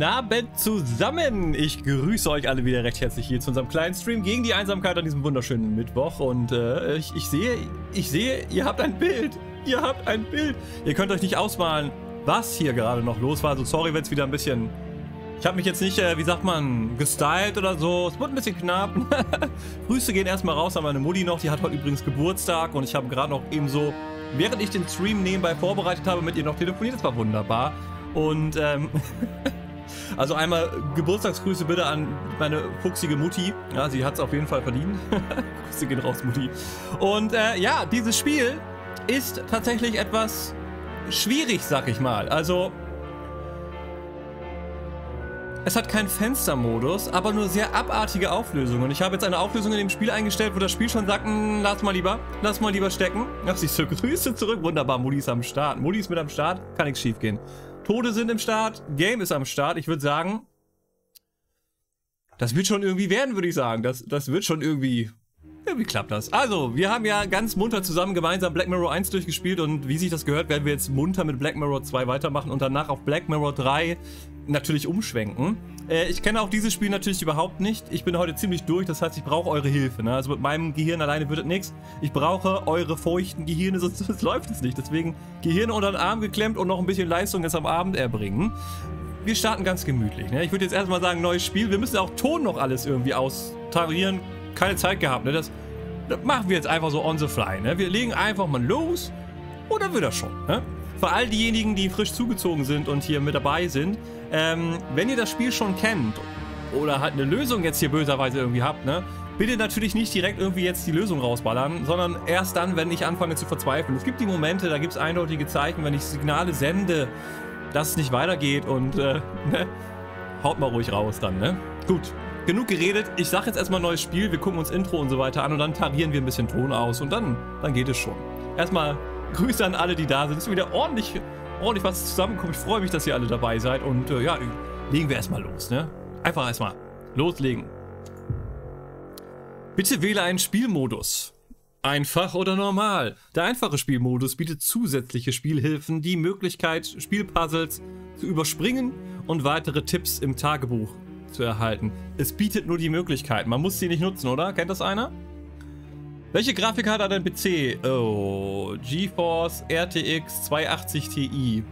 Abend zusammen! Ich grüße euch alle wieder recht herzlich hier zu unserem kleinen Stream gegen die Einsamkeit an diesem wunderschönen Mittwoch. Und äh, ich, ich sehe, ich sehe, ihr habt ein Bild. Ihr habt ein Bild. Ihr könnt euch nicht ausmalen, was hier gerade noch los war. Also sorry, wenn es wieder ein bisschen... Ich habe mich jetzt nicht, äh, wie sagt man, gestylt oder so. Es wurde ein bisschen knapp. Grüße gehen erstmal raus an meine Mutti noch. Die hat heute übrigens Geburtstag und ich habe gerade noch eben so, während ich den Stream nebenbei vorbereitet habe, mit ihr noch telefoniert. Das war wunderbar. Und ähm, Also einmal Geburtstagsgrüße bitte an meine fuchsige Mutti. Ja, sie hat es auf jeden Fall verdient. Grüße gehen raus, Mutti. Und äh, ja, dieses Spiel ist tatsächlich etwas schwierig, sag ich mal. Also es hat keinen Fenstermodus, aber nur sehr abartige Auflösungen. Und ich habe jetzt eine Auflösung in dem Spiel eingestellt, wo das Spiel schon sagt, hm, lass mal lieber, lass mal lieber stecken. Ach, siehst du, Grüße zurück. Wunderbar, Mutti ist am Start. Mutti ist mit am Start, kann nichts schief gehen. Tode sind im Start, Game ist am Start. Ich würde sagen, das wird schon irgendwie werden, würde ich sagen. Das, das wird schon irgendwie... Wie klappt das? Also, wir haben ja ganz munter zusammen gemeinsam Black Mirror 1 durchgespielt und wie sich das gehört, werden wir jetzt munter mit Black Mirror 2 weitermachen und danach auf Black Mirror 3 natürlich umschwenken. Äh, ich kenne auch dieses Spiel natürlich überhaupt nicht. Ich bin heute ziemlich durch, das heißt, ich brauche eure Hilfe. Ne? Also mit meinem Gehirn alleine wird es nichts. Ich brauche eure feuchten Gehirne, sonst, sonst läuft es nicht. Deswegen Gehirn unter den Arm geklemmt und noch ein bisschen Leistung jetzt am Abend erbringen. Wir starten ganz gemütlich. Ne? Ich würde jetzt erstmal sagen, neues Spiel. Wir müssen auch Ton noch alles irgendwie austarieren. Keine Zeit gehabt. Ne? Das, das machen wir jetzt einfach so on the fly. Ne? Wir legen einfach mal los und dann wird das schon. Ne? Für all diejenigen, die frisch zugezogen sind und hier mit dabei sind, ähm, wenn ihr das Spiel schon kennt oder halt eine Lösung jetzt hier böserweise irgendwie habt, ne? Bitte natürlich nicht direkt irgendwie jetzt die Lösung rausballern, sondern erst dann, wenn ich anfange zu verzweifeln. Es gibt die Momente, da gibt es eindeutige Zeichen, wenn ich Signale sende, dass es nicht weitergeht und äh, ne? haut mal ruhig raus dann, ne? Gut, genug geredet. Ich sag jetzt erstmal neues Spiel, wir gucken uns Intro und so weiter an und dann tarieren wir ein bisschen Ton aus und dann, dann geht es schon. Erstmal Grüße an alle, die da sind. Ist wieder ordentlich ordentlich was zusammenkommt. Ich freue mich, dass ihr alle dabei seid. Und äh, ja, legen wir erstmal los, ne? Einfach erstmal loslegen. Bitte wähle einen Spielmodus. Einfach oder normal. Der einfache Spielmodus bietet zusätzliche Spielhilfen, die Möglichkeit, Spielpuzzles zu überspringen und weitere Tipps im Tagebuch zu erhalten. Es bietet nur die Möglichkeit. Man muss sie nicht nutzen, oder? Kennt das einer? Welche Grafikkarte hat ein PC? Oh, GeForce RTX 280 Ti.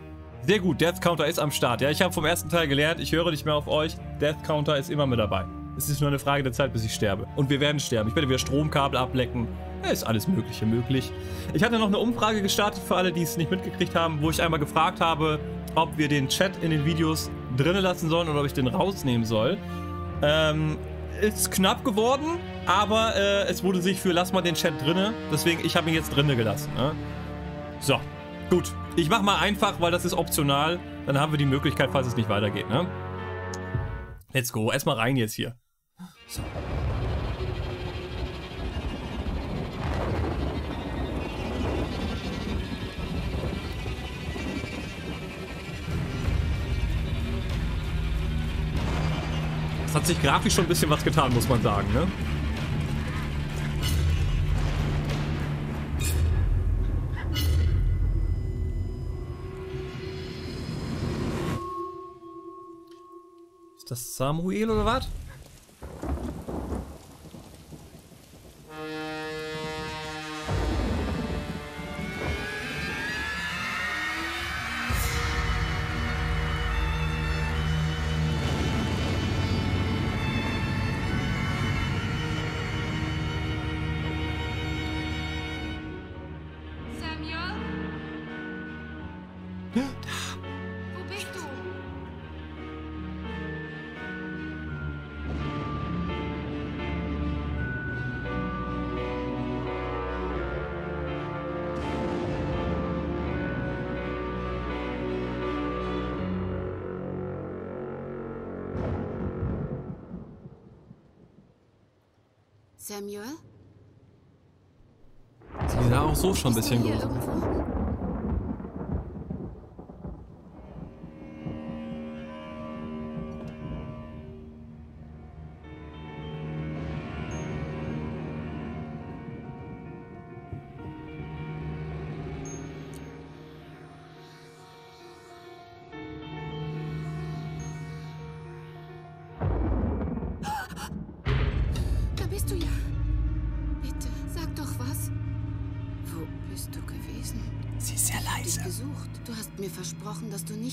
Sehr gut, Death Counter ist am Start. Ja, ich habe vom ersten Teil gelernt, ich höre nicht mehr auf euch. Death Counter ist immer mit dabei. Es ist nur eine Frage der Zeit, bis ich sterbe. Und wir werden sterben. Ich werde wieder Stromkabel ablecken. Ja, ist alles Mögliche möglich. Ich hatte noch eine Umfrage gestartet für alle, die es nicht mitgekriegt haben, wo ich einmal gefragt habe, ob wir den Chat in den Videos drinnen lassen sollen oder ob ich den rausnehmen soll. Ähm, ist knapp geworden, aber äh, es wurde sich für lass mal den Chat drinne. Deswegen, ich habe ihn jetzt drinne gelassen. Ne? So, gut. Ich mache mal einfach, weil das ist optional. Dann haben wir die Möglichkeit, falls es nicht weitergeht. Ne? Let's go. Erstmal rein jetzt hier. So. Es hat sich grafisch schon ein bisschen was getan, muss man sagen, ne? Das Samuel oder was? Samuel? Sie sah auch so schon ein bisschen groß. du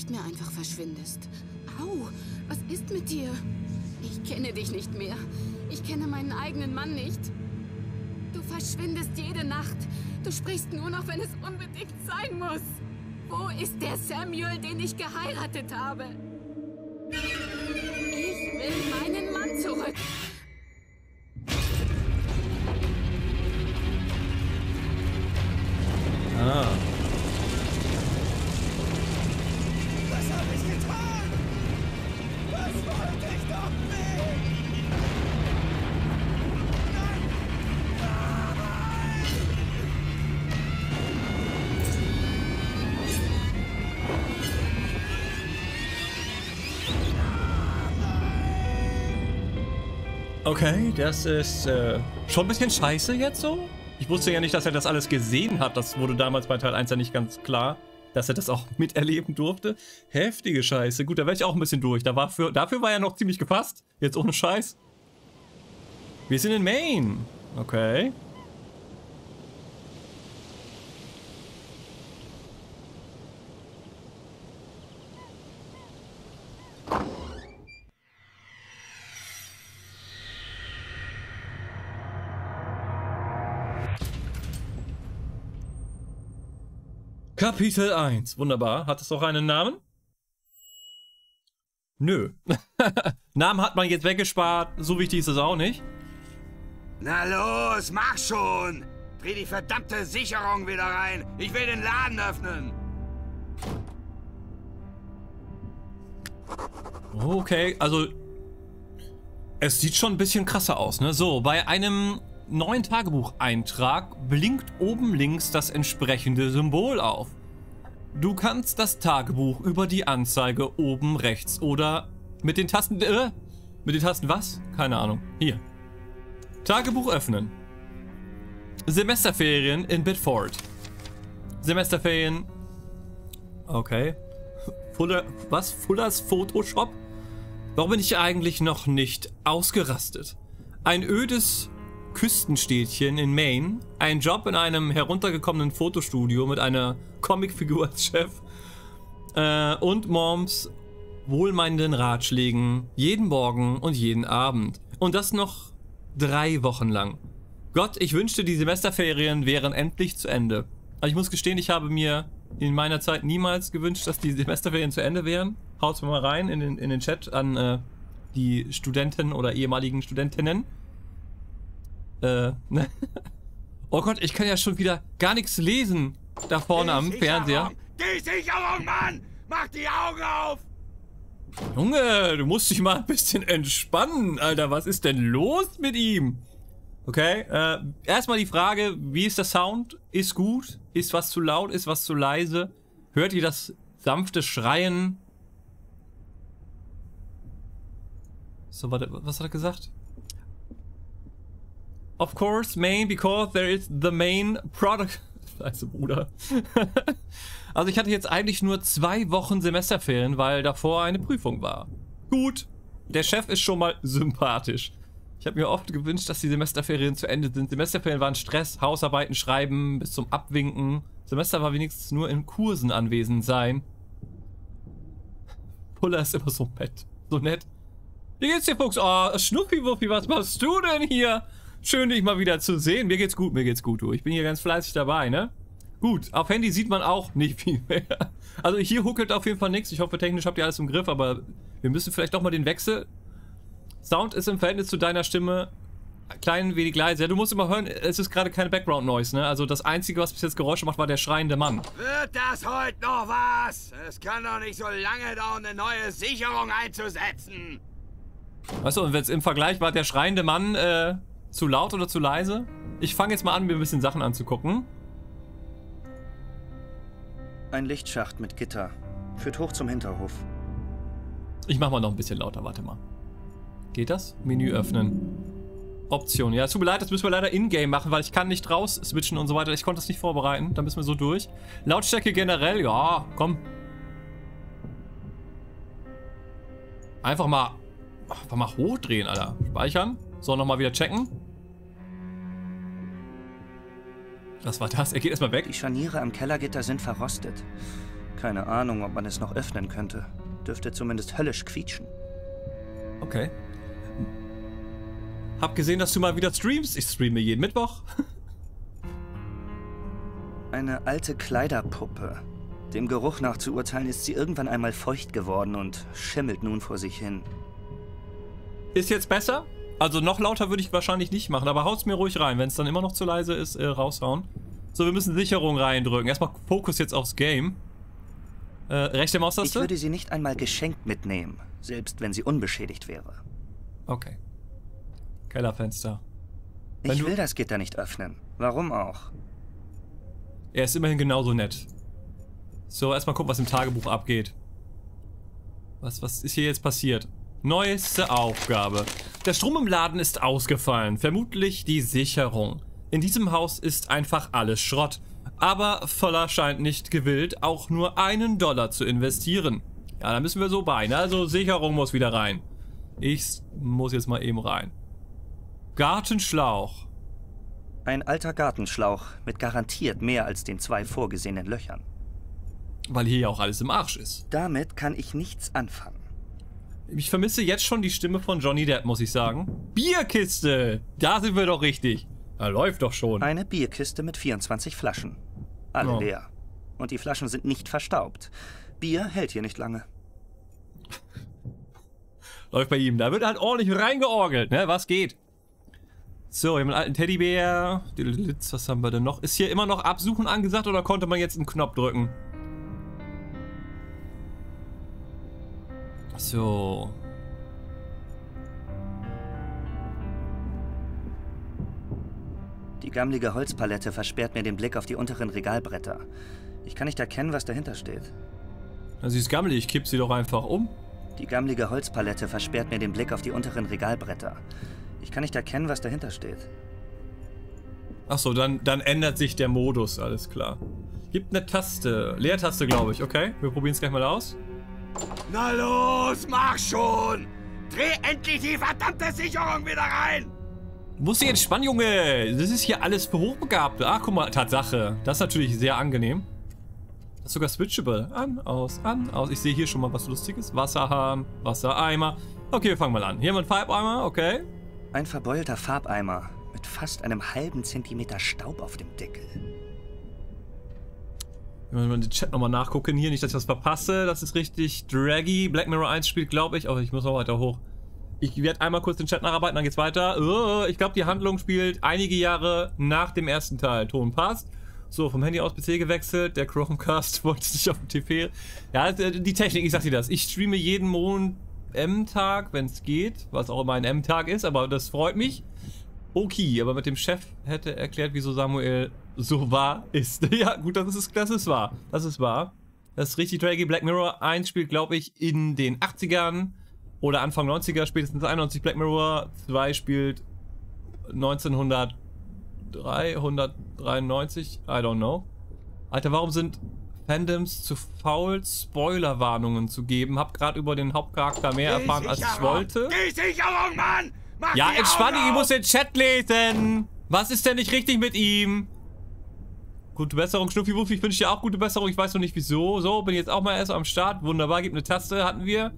nicht mehr einfach verschwindest. Au, was ist mit dir? Ich kenne dich nicht mehr. Ich kenne meinen eigenen Mann nicht. Du verschwindest jede Nacht. Du sprichst nur noch, wenn es unbedingt sein muss. Wo ist der Samuel, den ich geheiratet habe? Okay, das ist äh, schon ein bisschen scheiße jetzt so. Ich wusste ja nicht, dass er das alles gesehen hat. Das wurde damals bei Teil 1 ja nicht ganz klar, dass er das auch miterleben durfte. Heftige Scheiße. Gut, da wäre ich auch ein bisschen durch. Da war für, dafür war er noch ziemlich gefasst. Jetzt ohne Scheiß. Wir sind in Maine. Okay. Kapitel 1. Wunderbar. Hat es auch einen Namen? Nö. Namen hat man jetzt weggespart. So wichtig ist es auch nicht. Na los, mach schon! Dreh die verdammte Sicherung wieder rein. Ich will den Laden öffnen. Okay, also es sieht schon ein bisschen krasser aus, ne? So, bei einem neuen Tagebucheintrag blinkt oben links das entsprechende Symbol auf. Du kannst das Tagebuch über die Anzeige oben rechts oder mit den Tasten äh, mit den Tasten was? Keine Ahnung. Hier. Tagebuch öffnen. Semesterferien in Bedford. Semesterferien. Okay. Fuller, was? Fullers Photoshop? Warum bin ich eigentlich noch nicht ausgerastet? Ein ödes Küstenstädtchen in Maine, ein Job in einem heruntergekommenen Fotostudio mit einer Comicfigur als Chef äh, und Moms wohlmeinenden Ratschlägen jeden Morgen und jeden Abend. Und das noch drei Wochen lang. Gott, ich wünschte, die Semesterferien wären endlich zu Ende. Aber ich muss gestehen, ich habe mir in meiner Zeit niemals gewünscht, dass die Semesterferien zu Ende wären. Haut's mal rein in den, in den Chat an äh, die Studenten oder ehemaligen Studentinnen. Äh, ne? Oh Gott, ich kann ja schon wieder gar nichts lesen da vorne am Fernseher. Die Sicherung, Mann! Mach die Augen auf! Junge, du musst dich mal ein bisschen entspannen, Alter. Was ist denn los mit ihm? Okay, äh, erstmal die Frage, wie ist der Sound? Ist gut? Ist was zu laut? Ist was zu leise? Hört ihr das sanfte Schreien? So, warte, was hat er gesagt? Of course, main, because there is the main product. Scheiße, Bruder. also ich hatte jetzt eigentlich nur zwei Wochen Semesterferien, weil davor eine Prüfung war. Gut, der Chef ist schon mal sympathisch. Ich habe mir oft gewünscht, dass die Semesterferien zu Ende sind. Semesterferien waren Stress, Hausarbeiten schreiben, bis zum Abwinken. Semester war wenigstens nur in Kursen anwesend sein. Puller ist immer so nett. So nett. Wie geht's dir, Fuchs? Oh, Schnuffi-Wuffi, was machst du denn hier? Schön, dich mal wieder zu sehen. Mir geht's gut, mir geht's gut, du. Ich bin hier ganz fleißig dabei, ne? Gut, auf Handy sieht man auch nicht viel mehr. Also hier huckelt auf jeden Fall nichts. Ich hoffe, technisch habt ihr alles im Griff, aber wir müssen vielleicht doch mal den Wechsel. Sound ist im Verhältnis zu deiner Stimme ein klein wenig leise. Ja, du musst immer hören, es ist gerade keine Background-Noise, ne? Also das Einzige, was bis jetzt Geräusche macht, war der schreiende Mann. Wird das heute noch was? Es kann doch nicht so lange dauern, eine neue Sicherung einzusetzen. Weißt du, und wenn es im Vergleich war der schreiende Mann äh, zu laut oder zu leise? Ich fange jetzt mal an, mir ein bisschen Sachen anzugucken. Ein Lichtschacht mit Gitter. Führt hoch zum Hinterhof. Ich mach mal noch ein bisschen lauter, warte mal. Geht das? Menü öffnen. Option. Ja, tut mir leid, das müssen wir leider in-game machen, weil ich kann nicht raus switchen und so weiter. Ich konnte das nicht vorbereiten. Da müssen wir so durch. Lautstärke generell, ja, komm. Einfach mal, einfach mal hochdrehen, Alter. Speichern. So, nochmal wieder checken. Was war das? Er geht erstmal weg. Die Scharniere am Kellergitter sind verrostet. Keine Ahnung, ob man es noch öffnen könnte. Dürfte zumindest höllisch quietschen. Okay. Hab gesehen, dass du mal wieder streamst. Ich streame jeden Mittwoch. Eine alte Kleiderpuppe. Dem Geruch nach zu urteilen ist sie irgendwann einmal feucht geworden und schimmelt nun vor sich hin. Ist jetzt besser? Also noch lauter würde ich wahrscheinlich nicht machen, aber haut's mir ruhig rein. Wenn es dann immer noch zu leise ist, äh, raushauen. So, wir müssen Sicherung reindrücken. Erstmal Fokus jetzt aufs Game. Äh, rechte Ich Maustaste? würde sie nicht einmal geschenkt mitnehmen, selbst wenn sie unbeschädigt wäre. Okay. Kellerfenster. Wenn Ich will das Gitter nicht öffnen. Warum auch? Er ist immerhin genauso nett. So, erstmal gucken, was im Tagebuch abgeht. Was, was ist hier jetzt passiert? Neueste Aufgabe. Der Strom im Laden ist ausgefallen. Vermutlich die Sicherung. In diesem Haus ist einfach alles Schrott. Aber Voller scheint nicht gewillt, auch nur einen Dollar zu investieren. Ja, da müssen wir so bei. Ne? Also Sicherung muss wieder rein. Ich muss jetzt mal eben rein. Gartenschlauch. Ein alter Gartenschlauch mit garantiert mehr als den zwei vorgesehenen Löchern. Weil hier ja auch alles im Arsch ist. Damit kann ich nichts anfangen. Ich vermisse jetzt schon die Stimme von Johnny Depp, muss ich sagen. Bierkiste! Da sind wir doch richtig. Da läuft doch schon. Eine Bierkiste mit 24 Flaschen. Alle Oh. leer. Und die Flaschen sind nicht verstaubt. Bier hält hier nicht lange. Läuft bei ihm. Da wird halt ordentlich reingeorgelt, ne? Was geht? So, wir haben einen alten Teddybär. Was haben wir denn noch? Ist hier immer noch Absuchen angesagt oder konnte man jetzt einen Knopf drücken? So. Die gammlige Holzpalette versperrt mir den Blick auf die unteren Regalbretter. Ich kann nicht erkennen, was dahinter steht. Na, sie ist gammelig. Ich kipp sie doch einfach um. Die gammlige Holzpalette versperrt mir den Blick auf die unteren Regalbretter. Ich kann nicht erkennen, was dahinter steht. Achso, dann, dann ändert sich der Modus. Alles klar. Gibt eine Taste. Leertaste, glaube ich. Okay, wir probieren es gleich mal aus. Na los, mach schon! Dreh endlich die verdammte Sicherung wieder rein! Muss dich entspannen, Junge. Das ist hier alles für Hochbegabte. Ach, guck mal, Tatsache. Das ist natürlich sehr angenehm. Das ist sogar switchable. An, aus, an, aus. Ich sehe hier schon mal was Lustiges. Wasserhahn, Wassereimer. Okay, wir fangen mal an. Hier haben wir einen Farbeimer, okay. Ein verbeulter Farbeimer mit fast einem halben Zentimeter Staub auf dem Deckel. Wenn mal den Chat nochmal nachgucken. Hier, nicht, dass ich was verpasse. Das ist richtig draggy. Black Mirror 1 spielt, glaube ich. Oh, ich muss noch weiter hoch. Ich werde einmal kurz den Chat nacharbeiten, dann geht's weiter. Oh, ich glaube, die Handlung spielt einige Jahre nach dem ersten Teil. Ton passt. So, vom Handy aus PC gewechselt. Der Chromecast wollte sich auf dem TV. Ja, die Technik, ich sag dir das. Ich streame jeden Mond M-Tag, wenn es geht. Was auch immer ein M-Tag ist, aber das freut mich. Okay, aber mit dem Chef hätte erklärt, wieso Samuel so wahr ist. ja, gut, das ist, das ist wahr. Das ist wahr. Das ist richtig draggy. Black Mirror 1 spielt, glaube ich, in den 80ern oder Anfang 90er, spätestens 91. Black Mirror 2 spielt 1903, 193, I don't know. Alter, warum sind Fandoms zu faul, Spoilerwarnungen zu geben? Hab gerade über den Hauptcharakter mehr Die erfahren, als ich wollte. Die Sicherung, Mann! Mach Ja, entspann dich, ich muss den Chat lesen. Was ist denn nicht richtig mit ihm? Gute Besserung, Schnuffi-Wuffi, ich wünsche dir auch gute Besserung. Ich weiß noch nicht wieso. So, bin jetzt auch mal erst am Start. Wunderbar, gib eine Taste, hatten wir.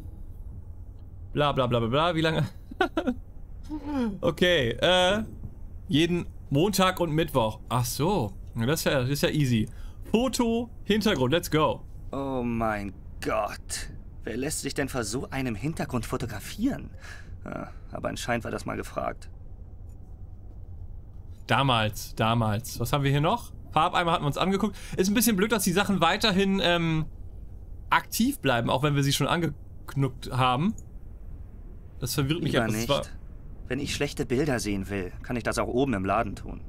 Bla bla bla bla bla. Wie lange? okay, äh. Jeden Montag und Mittwoch. Ach so. Das ist ja, das ist ja easy. Foto, Hintergrund, let's go. Oh mein Gott. Wer lässt sich denn vor so einem Hintergrund fotografieren? Aber anscheinend war das mal gefragt. Damals, damals. Was haben wir hier noch? Farbeimer hatten wir uns angeguckt. Ist ein bisschen blöd, dass die Sachen weiterhin ähm, aktiv bleiben, auch wenn wir sie schon angeknuckt haben. Das verwirrt mich Lieber etwas. nicht. Wenn ich schlechte Bilder sehen will, kann ich das auch oben im Laden tun.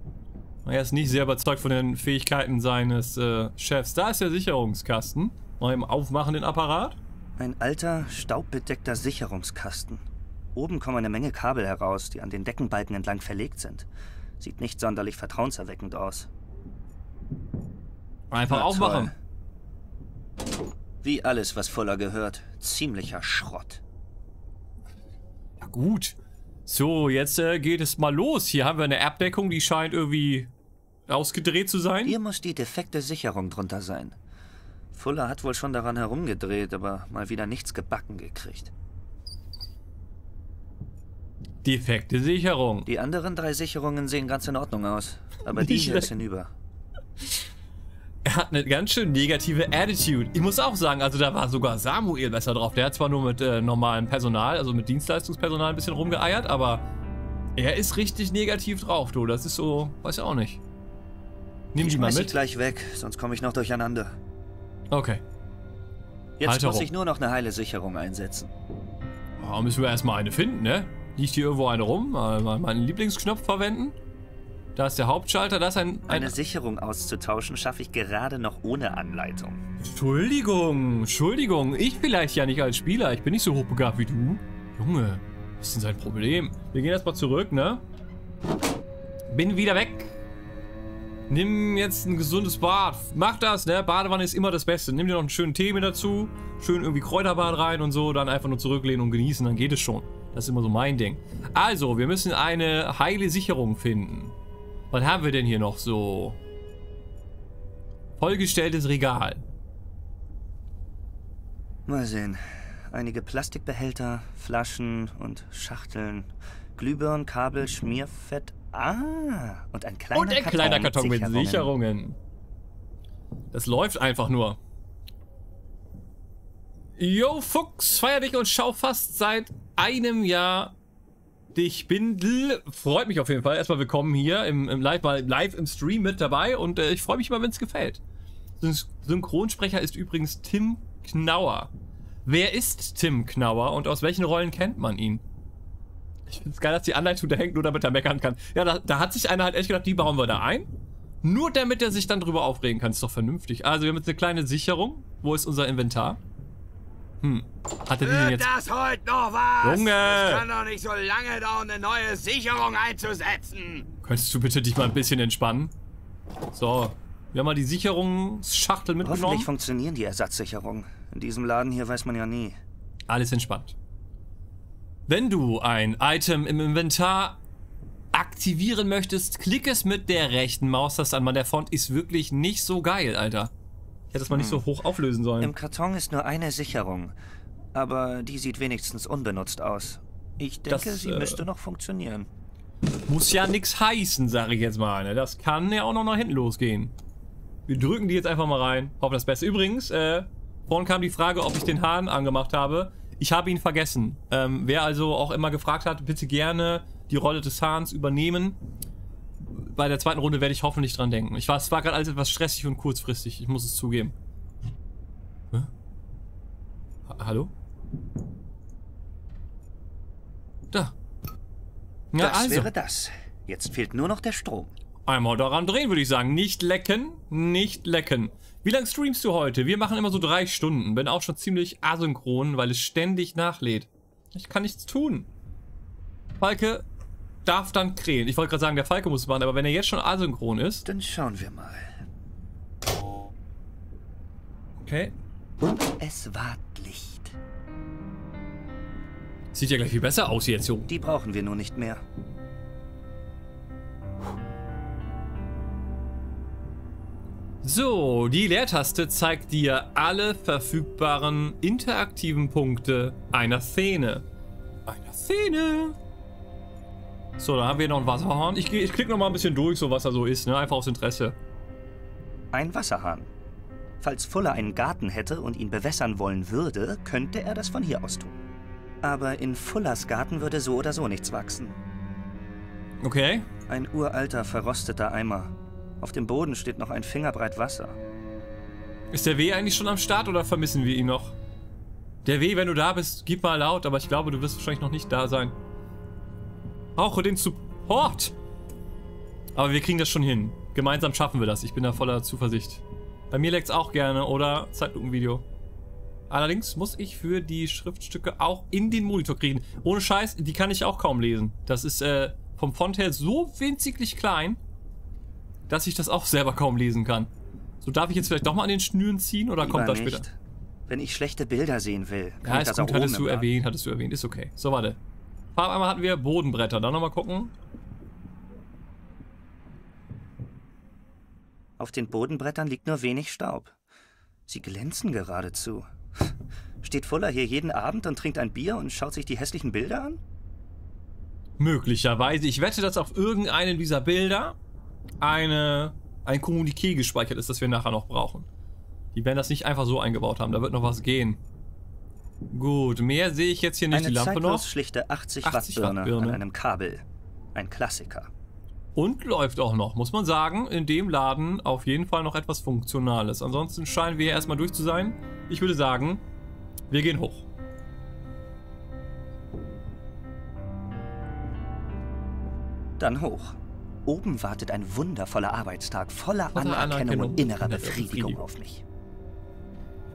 Er ist nicht sehr überzeugt von den Fähigkeiten seines äh, Chefs. Da ist der Sicherungskasten. Mal eben aufmachen den Apparat. Ein alter, staubbedeckter Sicherungskasten. Oben kommen eine Menge Kabel heraus, die an den Deckenbalken entlang verlegt sind. Sieht nicht sonderlich vertrauenserweckend aus. Einfach Na, aufmachen. toll. Wie alles, was Fuller gehört. Ziemlicher Schrott. Ja, gut. So, jetzt äh, geht es mal los. Hier haben wir eine Abdeckung, die scheint irgendwie ausgedreht zu sein. Hier muss die defekte Sicherung drunter sein. Fuller hat wohl schon daran herumgedreht, aber mal wieder nichts gebacken gekriegt. Defekte Sicherung. Die anderen drei Sicherungen sehen ganz in Ordnung aus. Aber die hier ist hinüber. Er hat eine ganz schön negative Attitude. Ich muss auch sagen, also da war sogar Samuel besser drauf. Der hat zwar nur mit äh, normalem Personal, also mit Dienstleistungspersonal ein bisschen rumgeeiert, aber er ist richtig negativ drauf, du. Das ist so, weiß ich auch nicht. Nimm die mal Schmeiß ich mit. gleich weg, sonst komme ich noch durcheinander. Okay. Jetzt Halt muss ich nur noch eine heile Sicherung einsetzen. Oh, müssen wir erstmal eine finden, ne? Liegt hier irgendwo eine rum? Mal meinen Lieblingsknopf verwenden. Da ist der Hauptschalter, da ist ein. ein Eine Sicherung auszutauschen schaffe ich gerade noch ohne Anleitung. Entschuldigung, Entschuldigung. Ich vielleicht ja nicht als Spieler. Ich bin nicht so hochbegabt wie du. Junge, was ist denn sein Problem? Wir gehen erstmal zurück, ne? Bin wieder weg. Nimm jetzt ein gesundes Bad. Mach das, ne? Badewanne ist immer das Beste. Nimm dir noch einen schönen Tee mit dazu. Schön irgendwie Kräuterbad rein und so. Dann einfach nur zurücklehnen und genießen. Dann geht es schon. Das ist immer so mein Ding. Also, wir müssen eine heile Sicherung finden. Was haben wir denn hier noch so? Vollgestelltes Regal. Mal sehen. Einige Plastikbehälter, Flaschen und Schachteln. Glühbirnen, Kabel, Schmierfett. Ah, und ein kleiner Und ein Karton kleiner Karton mit Sicherungen. Sicherungen. Das läuft einfach nur. Yo, Fuchs, feier dich und schau fast seit einem Jahr dich Bindel. Freut mich auf jeden Fall. Erstmal willkommen hier im, im live, mal live im Stream mit dabei und äh, ich freue mich mal, wenn es gefällt. Syn- Synchronsprecher ist übrigens Tim Knauer. Wer ist Tim Knauer und aus welchen Rollen kennt man ihn? Ich finde es geil, dass die Anleitung da hängt, nur damit er meckern kann. Ja, da, da hat sich einer halt echt gedacht, die bauen wir da ein. Nur damit er sich dann drüber aufregen kann. Ist doch vernünftig. Also, wir haben jetzt eine kleine Sicherung. Wo ist unser Inventar? Hm. Hat er die denn jetzt. das heute noch was? Junge! Es kann doch nicht so lange dauern, eine neue Sicherung einzusetzen. Könntest du bitte dich mal ein bisschen entspannen? So. Wir haben mal die Sicherungsschachtel Hoffentlich mitgenommen. funktionieren die Ersatzsicherungen. In diesem Laden hier weiß man ja nie. Alles entspannt. Wenn du ein Item im Inventar aktivieren möchtest, klick es mit der rechten Maustaste an. Man, der Font ist wirklich nicht so geil, Alter. Ich hätte es mal nicht so hoch auflösen sollen. Im Karton ist nur eine Sicherung. Aber die sieht wenigstens unbenutzt aus. Ich denke, Das, sie äh, müsste noch funktionieren. Muss ja nichts heißen, sage ich jetzt mal. Ne? Das kann ja auch noch nach hinten losgehen. Wir drücken die jetzt einfach mal rein. Hoffen das Beste. Übrigens, äh, vorhin kam die Frage, ob ich den Hahn angemacht habe. Ich habe ihn vergessen. Ähm, wer also auch immer gefragt hat, bitte gerne die Rolle des Hahns übernehmen. Bei der zweiten Runde werde ich hoffentlich dran denken. Ich war, es war gerade alles etwas stressig und kurzfristig. Ich muss es zugeben. Hä? Ha Hallo? Da. Ja, das also. wäre das. Jetzt fehlt nur noch der Strom. Einmal daran drehen, würde ich sagen. Nicht lecken, nicht lecken. Wie lange streamst du heute? Wir machen immer so drei Stunden. Bin auch schon ziemlich asynchron, weil es ständig nachlädt. Ich kann nichts tun. Falke darf dann krähen. Ich wollte gerade sagen, der Falke muss es machen, aber wenn er jetzt schon asynchron ist. Dann schauen wir mal. Okay. Und es ward Licht. Sieht ja gleich viel besser aus jetzt, Junge. Die brauchen wir nur nicht mehr. So, die Leertaste zeigt dir alle verfügbaren interaktiven Punkte einer Szene. Einer Szene. So, dann haben wir noch ein Wasserhorn. Ich, ich klicke noch mal ein bisschen durch, so was da so ist, ne? Einfach aus Interesse. Ein Wasserhahn. Falls Fuller einen Garten hätte und ihn bewässern wollen würde, könnte er das von hier aus tun. Aber in Fullers Garten würde so oder so nichts wachsen. Okay. Ein uralter, verrosteter Eimer. Auf dem Boden steht noch ein Fingerbreit Wasser. Ist der W eigentlich schon am Start oder vermissen wir ihn noch? Der W, wenn du da bist, gib mal laut, aber ich glaube, du wirst wahrscheinlich noch nicht da sein. Brauche den Support! Aber wir kriegen das schon hin. Gemeinsam schaffen wir das. Ich bin da voller Zuversicht. Bei mir leckt's auch gerne, oder? Zeitlupenvideo. Allerdings muss ich für die Schriftstücke auch in den Monitor kriegen. Ohne Scheiß, die kann ich auch kaum lesen. Das ist äh, vom Font her so winziglich klein, dass ich das auch selber kaum lesen kann. So, darf ich jetzt vielleicht doch mal an den Schnüren ziehen oder kommt Lieber das später? nicht. Wenn ich schlechte Bilder sehen will, kann Ja, ich ist das gut, auch hattest du erwähnt, hattest du erwähnt, ist okay. So, warte. Farbeimer hatten wir, Bodenbretter, dann nochmal gucken. Auf den Bodenbrettern liegt nur wenig Staub. Sie glänzen geradezu. Steht Fuller hier jeden Abend und trinkt ein Bier und schaut sich die hässlichen Bilder an? Möglicherweise. Ich wette, dass auf irgendeinem dieser Bilder eine, ein Kommuniqué gespeichert ist, das wir nachher noch brauchen. Die werden das nicht einfach so eingebaut haben. Da wird noch was gehen. Gut, mehr sehe ich jetzt hier nicht. Eine die Lampe zeitlos noch. schlichte 80, 80 Watt Birne, Watt Birne. an einem Kabel. Ein Klassiker. Und läuft auch noch, muss man sagen. In dem Laden auf jeden Fall noch etwas Funktionales. Ansonsten scheinen wir hier erstmal durch zu sein. Ich würde sagen, wir gehen hoch. Dann hoch. Oben wartet ein wundervoller Arbeitstag voller Anerkennung, Anerkennung und innerer Befriedigung. auf mich.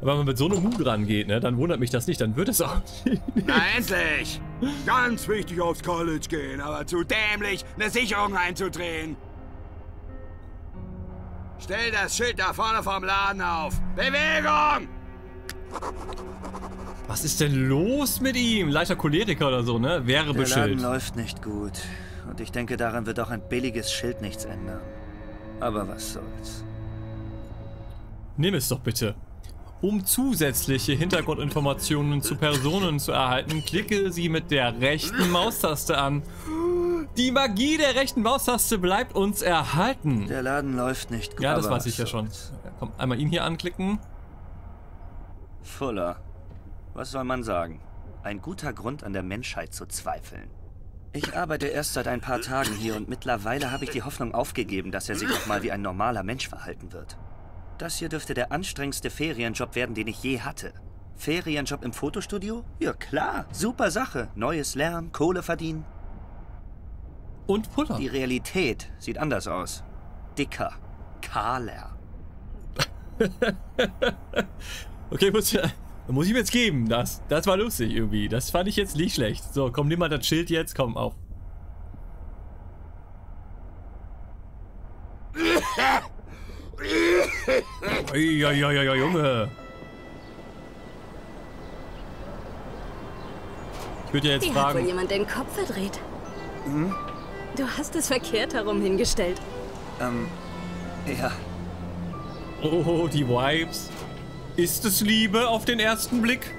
Aber wenn man mit so einem Mut rangeht, ne, dann wundert mich das nicht. Dann wird es auch. Na endlich! Ganz wichtig aufs College gehen, aber zu dämlich, eine Sicherung einzudrehen. Stell das Schild da vorne vom Laden auf. Bewegung! Was ist denn los mit ihm? Leichter Choleriker oder so, ne? Der Laden läuft nicht gut. Und ich denke, daran wird auch ein billiges Schild nichts ändern. Aber was soll's. Nimm es doch bitte. Um zusätzliche Hintergrundinformationen zu Personen zu erhalten, klicke sie mit der rechten Maustaste an. Die Magie der rechten Maustaste bleibt uns erhalten. Der Laden läuft nicht gut. Ja, das weiß ich ja schon. Komm, einmal ihn hier anklicken. Fuller. Was soll man sagen? Ein guter Grund an der Menschheit zu zweifeln. Ich arbeite erst seit ein paar Tagen hier und mittlerweile habe ich die Hoffnung aufgegeben, dass er sich auch mal wie ein normaler Mensch verhalten wird. Das hier dürfte der anstrengendste Ferienjob werden, den ich je hatte. Ferienjob im Fotostudio? Ja klar, super Sache. Neues Lernen, Kohle verdienen. Und Futter. Die Realität sieht anders aus. Dicker, kahler. Okay, muss, ja- muss ich mir jetzt geben. Das, das war lustig irgendwie. Das fand ich jetzt nicht schlecht. So, komm, nimm mal das Schild jetzt. Komm, auf. Uiuiuiui, Junge. Ich würde ja jetzt Hier hat wohl fragen. jemand den Kopf verdreht. Du hast es verkehrt herum hingestellt. Ähm, ja. Oh, die Vibes. Ist es Liebe auf den ersten Blick?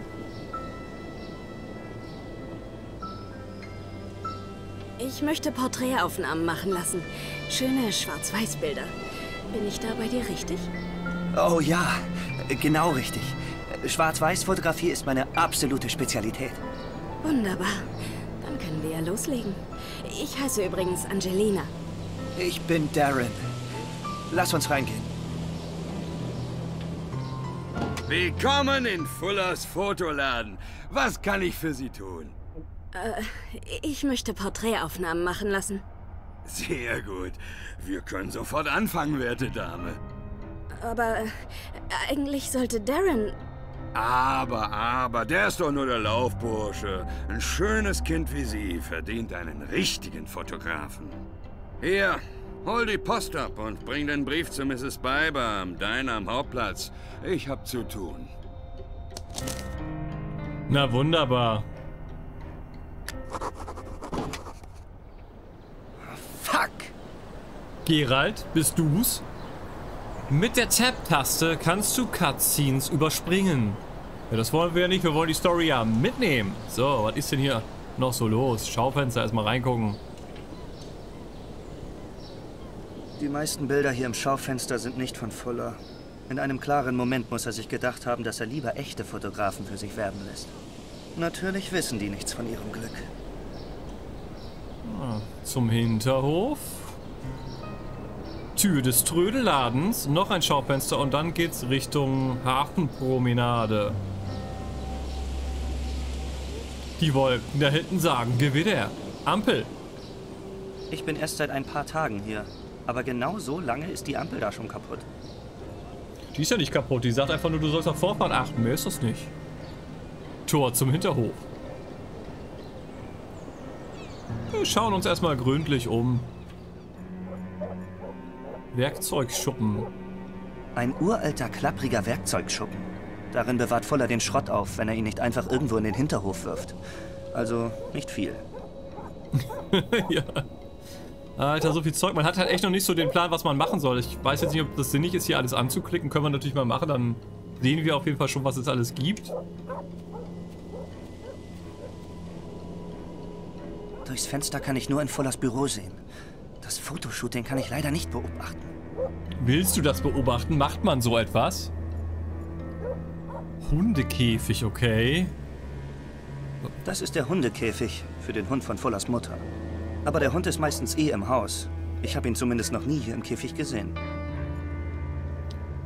Ich möchte Porträtaufnahmen machen lassen. Schöne Schwarz-Weiß-Bilder. Bin ich da bei dir richtig? Oh ja, genau richtig. Schwarz-Weiß-Fotografie ist meine absolute Spezialität. Wunderbar. Dann können wir ja loslegen. Ich heiße übrigens Angelina. Ich bin Darren. Lass uns reingehen. Willkommen in Fullers Fotoladen. Was kann ich für Sie tun? Ich möchte Porträtaufnahmen machen lassen. Sehr gut. Wir können sofort anfangen, werte Dame. Aber äh, eigentlich sollte Darren. Aber, aber, der ist doch nur der Laufbursche. Ein schönes Kind wie Sie verdient einen richtigen Fotografen. Hier, hol die Post ab und bring den Brief zu Mrs. Biber am Diner am Hauptplatz. Ich hab zu tun. Na wunderbar. Fuck! Gerald, bist du's? Mit der Tab-Taste kannst du Cutscenes überspringen. Ja, das wollen wir ja nicht, wir wollen die Story ja mitnehmen. So, was ist denn hier noch so los? Schaufenster erstmal reingucken. Die meisten Bilder hier im Schaufenster sind nicht von Fuller. In einem klaren Moment muss er sich gedacht haben, dass er lieber echte Fotografen für sich werben lässt. Natürlich wissen die nichts von ihrem Glück. Zum Hinterhof. Tür des Trödelladens, noch ein Schaufenster und dann geht's Richtung Hafenpromenade. Die Wolken da hinten sagen Gewitter. Ampel. Ich bin erst seit ein paar Tagen hier. Aber genau so lange ist die Ampel da schon kaputt. Die ist ja nicht kaputt, die sagt einfach nur, du sollst auf Vorfahrt achten. Mehr ist das nicht. Tor zum Hinterhof. Wir schauen uns erstmal gründlich um. Werkzeugschuppen. Ein uralter, klappriger Werkzeugschuppen. Darin bewahrt Fuller den Schrott auf, wenn er ihn nicht einfach irgendwo in den Hinterhof wirft. Also nicht viel. ja. Alter, so viel Zeug. Man hat halt echt noch nicht so den Plan, was man machen soll. Ich weiß jetzt nicht, ob das sinnig ist, hier alles anzuklicken. Können wir natürlich mal machen. Dann sehen wir auf jeden Fall schon, was es alles gibt. Durchs Fenster kann ich nur in Fullers Büro sehen. Das Fotoshooting kann ich leider nicht beobachten. Willst du das beobachten? Macht man so etwas? Hundekäfig, okay. Das ist der Hundekäfig für den Hund von Fullers Mutter. Aber der Hund ist meistens eh im Haus. Ich habe ihn zumindest noch nie hier im Käfig gesehen.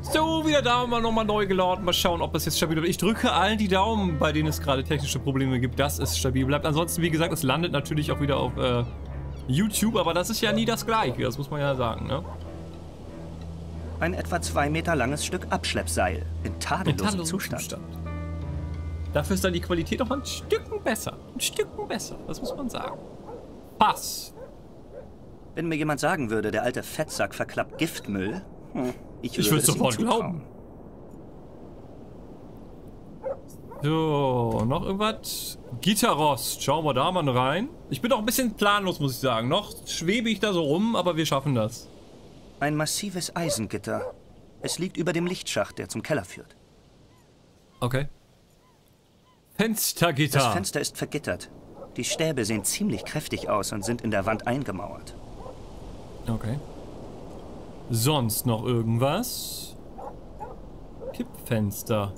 So, wieder Daumen nochmal neu geladen. Mal schauen, ob das jetzt stabil bleibt. Ich drücke allen die Daumen, bei denen es gerade technische Probleme gibt, dass es stabil bleibt. Ansonsten, wie gesagt, es landet natürlich auch wieder auf äh, YouTube, aber das ist ja nie das Gleiche. Das muss man ja sagen, ne? Ein etwa zwei Meter langes Stück Abschleppseil in tadellosem Zustand. Zustand. Dafür ist dann die Qualität noch ein Stückchen besser. Ein Stückchen besser, das muss man sagen. Pass. Wenn mir jemand sagen würde, der alte Fettsack verklappt Giftmüll, hm, ich würde es sofort glauben. So, noch irgendwas? Gitterrost. Schauen wir da mal rein. Ich bin auch ein bisschen planlos, muss ich sagen. Noch schwebe ich da so rum, aber wir schaffen das. Ein massives Eisengitter. Es liegt über dem Lichtschacht, der zum Keller führt. Okay. Fenstergitter. Das Fenster ist vergittert. Die Stäbe sehen ziemlich kräftig aus und sind in der Wand eingemauert. Okay. Sonst noch irgendwas? Kippfenster.